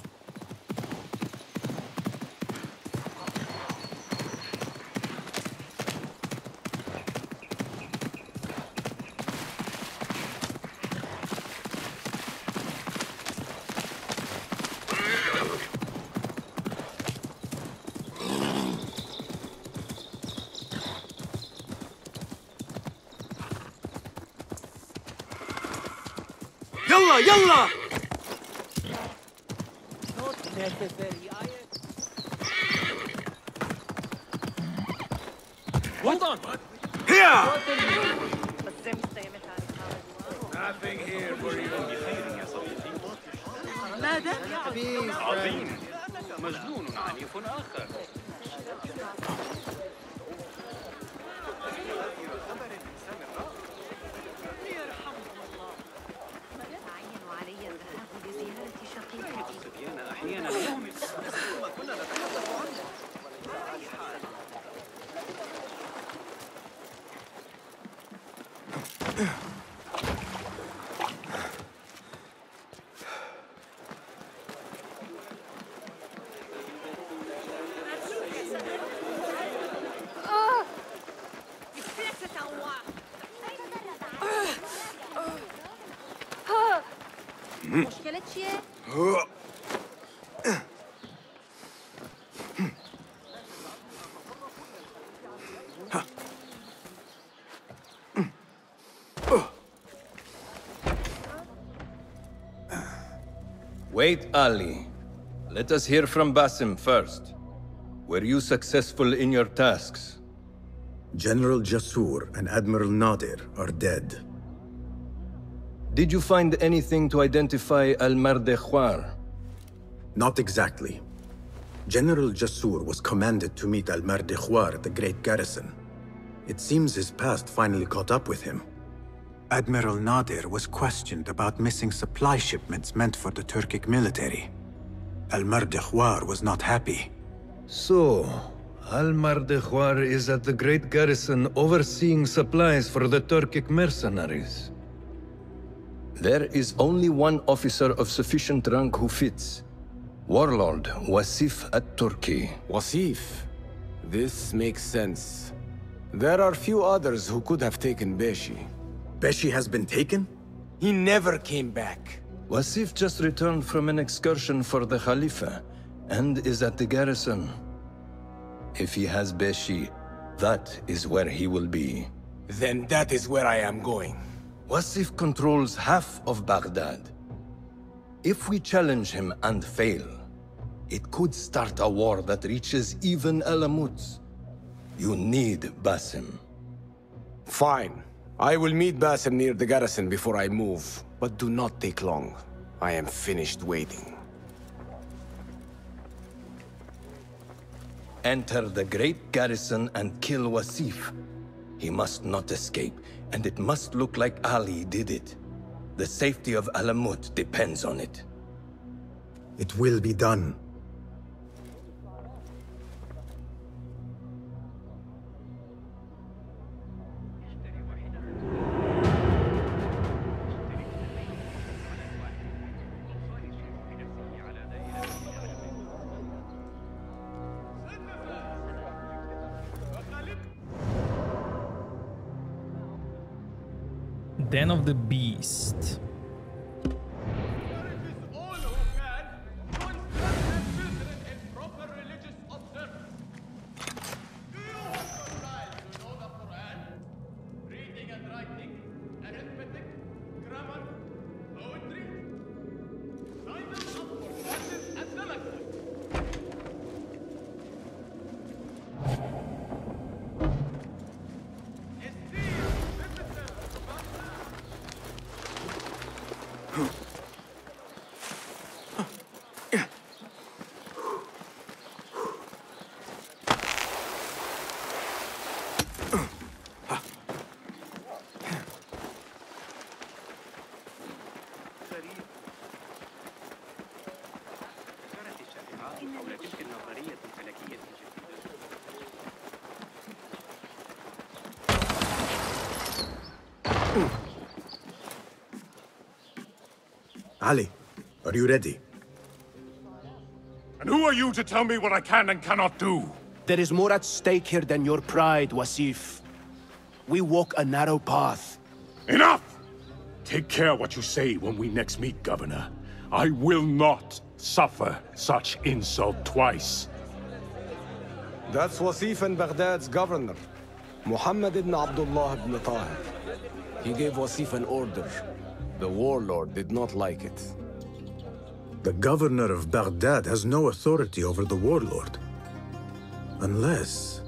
Wait, Ali. Let us hear from Basim first. Were you successful in your tasks? General Jasur and Admiral Nadir are dead. Did you find anything to identify Al-Mardekhwar? Not exactly. General Jasur was commanded to meet Al Mardekhwar at the Great Garrison. It seems his past finally caught up with him. Admiral Nadir was questioned about missing supply shipments meant for the Turkic military. Al Mardekhwar was not happy. So, Al-Mardekhwar is at the Great Garrison overseeing supplies for the Turkic mercenaries. There is only one officer of sufficient rank who fits. Warlord Wasif at-Turki. Wasif. This makes sense. There are few others who could have taken Beshi. Beshi has been taken? He never came back. Wasif just returned from an excursion for the Khalifa and is at the garrison. If he has Beshi, that is where he will be. Then that is where I am going. Wasif controls half of Baghdad. If we challenge him and fail, it could start a war that reaches even Alamut. You need Basim. Fine. I will meet Basim near the garrison before I move, but do not take long. I am finished waiting. Enter the great garrison and kill Wasif. He must not escape, and it must look like Ali did it. The safety of Alamut depends on it. It will be done. Den of the Beast. Are you ready? And who are you to tell me what I can and cannot do? There is more at stake here than your pride, Wasif. We walk a narrow path. Enough! Take care what you say when we next meet, Governor. I will not suffer such insult twice. That's Wasif and Baghdad's governor, Muhammad ibn Abdullah ibn Tahir. He gave Wasif an order. The warlord did not like it. The governor of Baghdad has no authority over the warlord. Unless...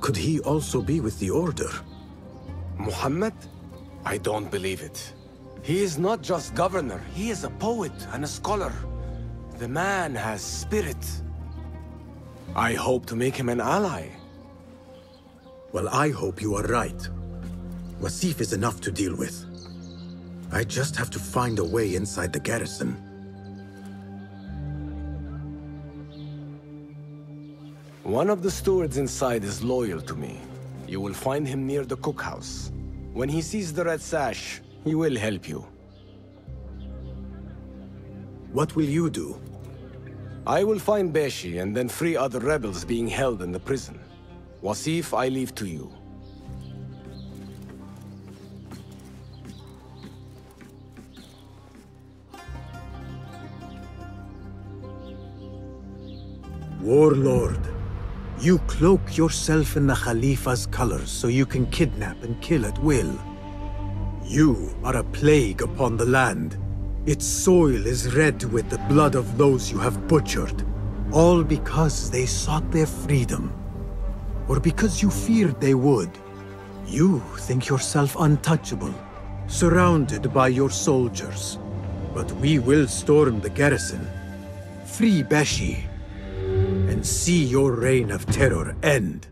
Could he also be with the Order? Muhammad? I don't believe it. He is not just governor, he is a poet and a scholar. The man has spirit. I hope to make him an ally. Well, I hope you are right. Wasif is enough to deal with. I just have to find a way inside the garrison. One of the stewards inside is loyal to me. You will find him near the cookhouse. When he sees the red sash, he will help you. What will you do? I will find Beshi and then free other rebels being held in the prison. Wasif, I leave to you. Warlord, you cloak yourself in the Khalifa's colors so you can kidnap and kill at will. You are a plague upon the land. Its soil is red with the blood of those you have butchered, all because they sought their freedom. Or because you feared they would. You think yourself untouchable, surrounded by your soldiers. But we will storm the garrison, free Beshi, and see your reign of terror end.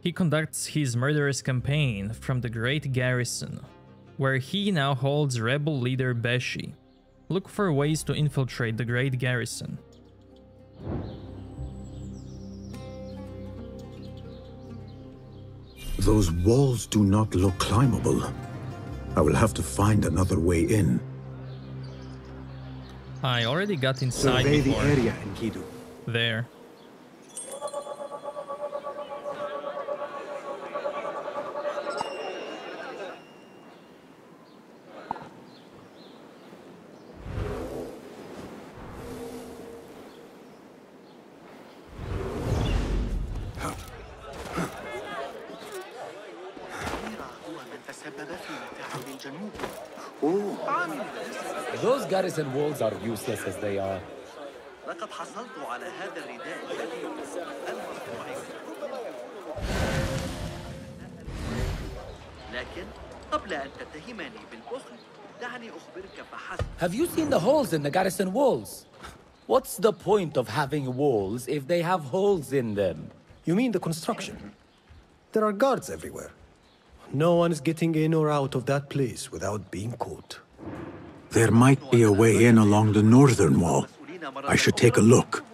He conducts his murderous campaign from the Great Garrison, where he now holds rebel leader Beshi. Look for ways to infiltrate the Great Garrison. Those walls do not look climbable. I will have to find another way in. I already got inside Survey the before. area, Enkidu. There. Those garrison walls are useless as they are. لقد حصلت على هذا الرداء الذي المرفوع لكن قبل أن تتهمني بالبخل دعني أخبرك فحسب Have you seen the holes in the garrison walls? What's the point of having walls if they have holes in them? You mean the construction? There are guards everywhere. No one is getting in or out of that place without being caught. There might be a way in along the northern wall. I should take a look.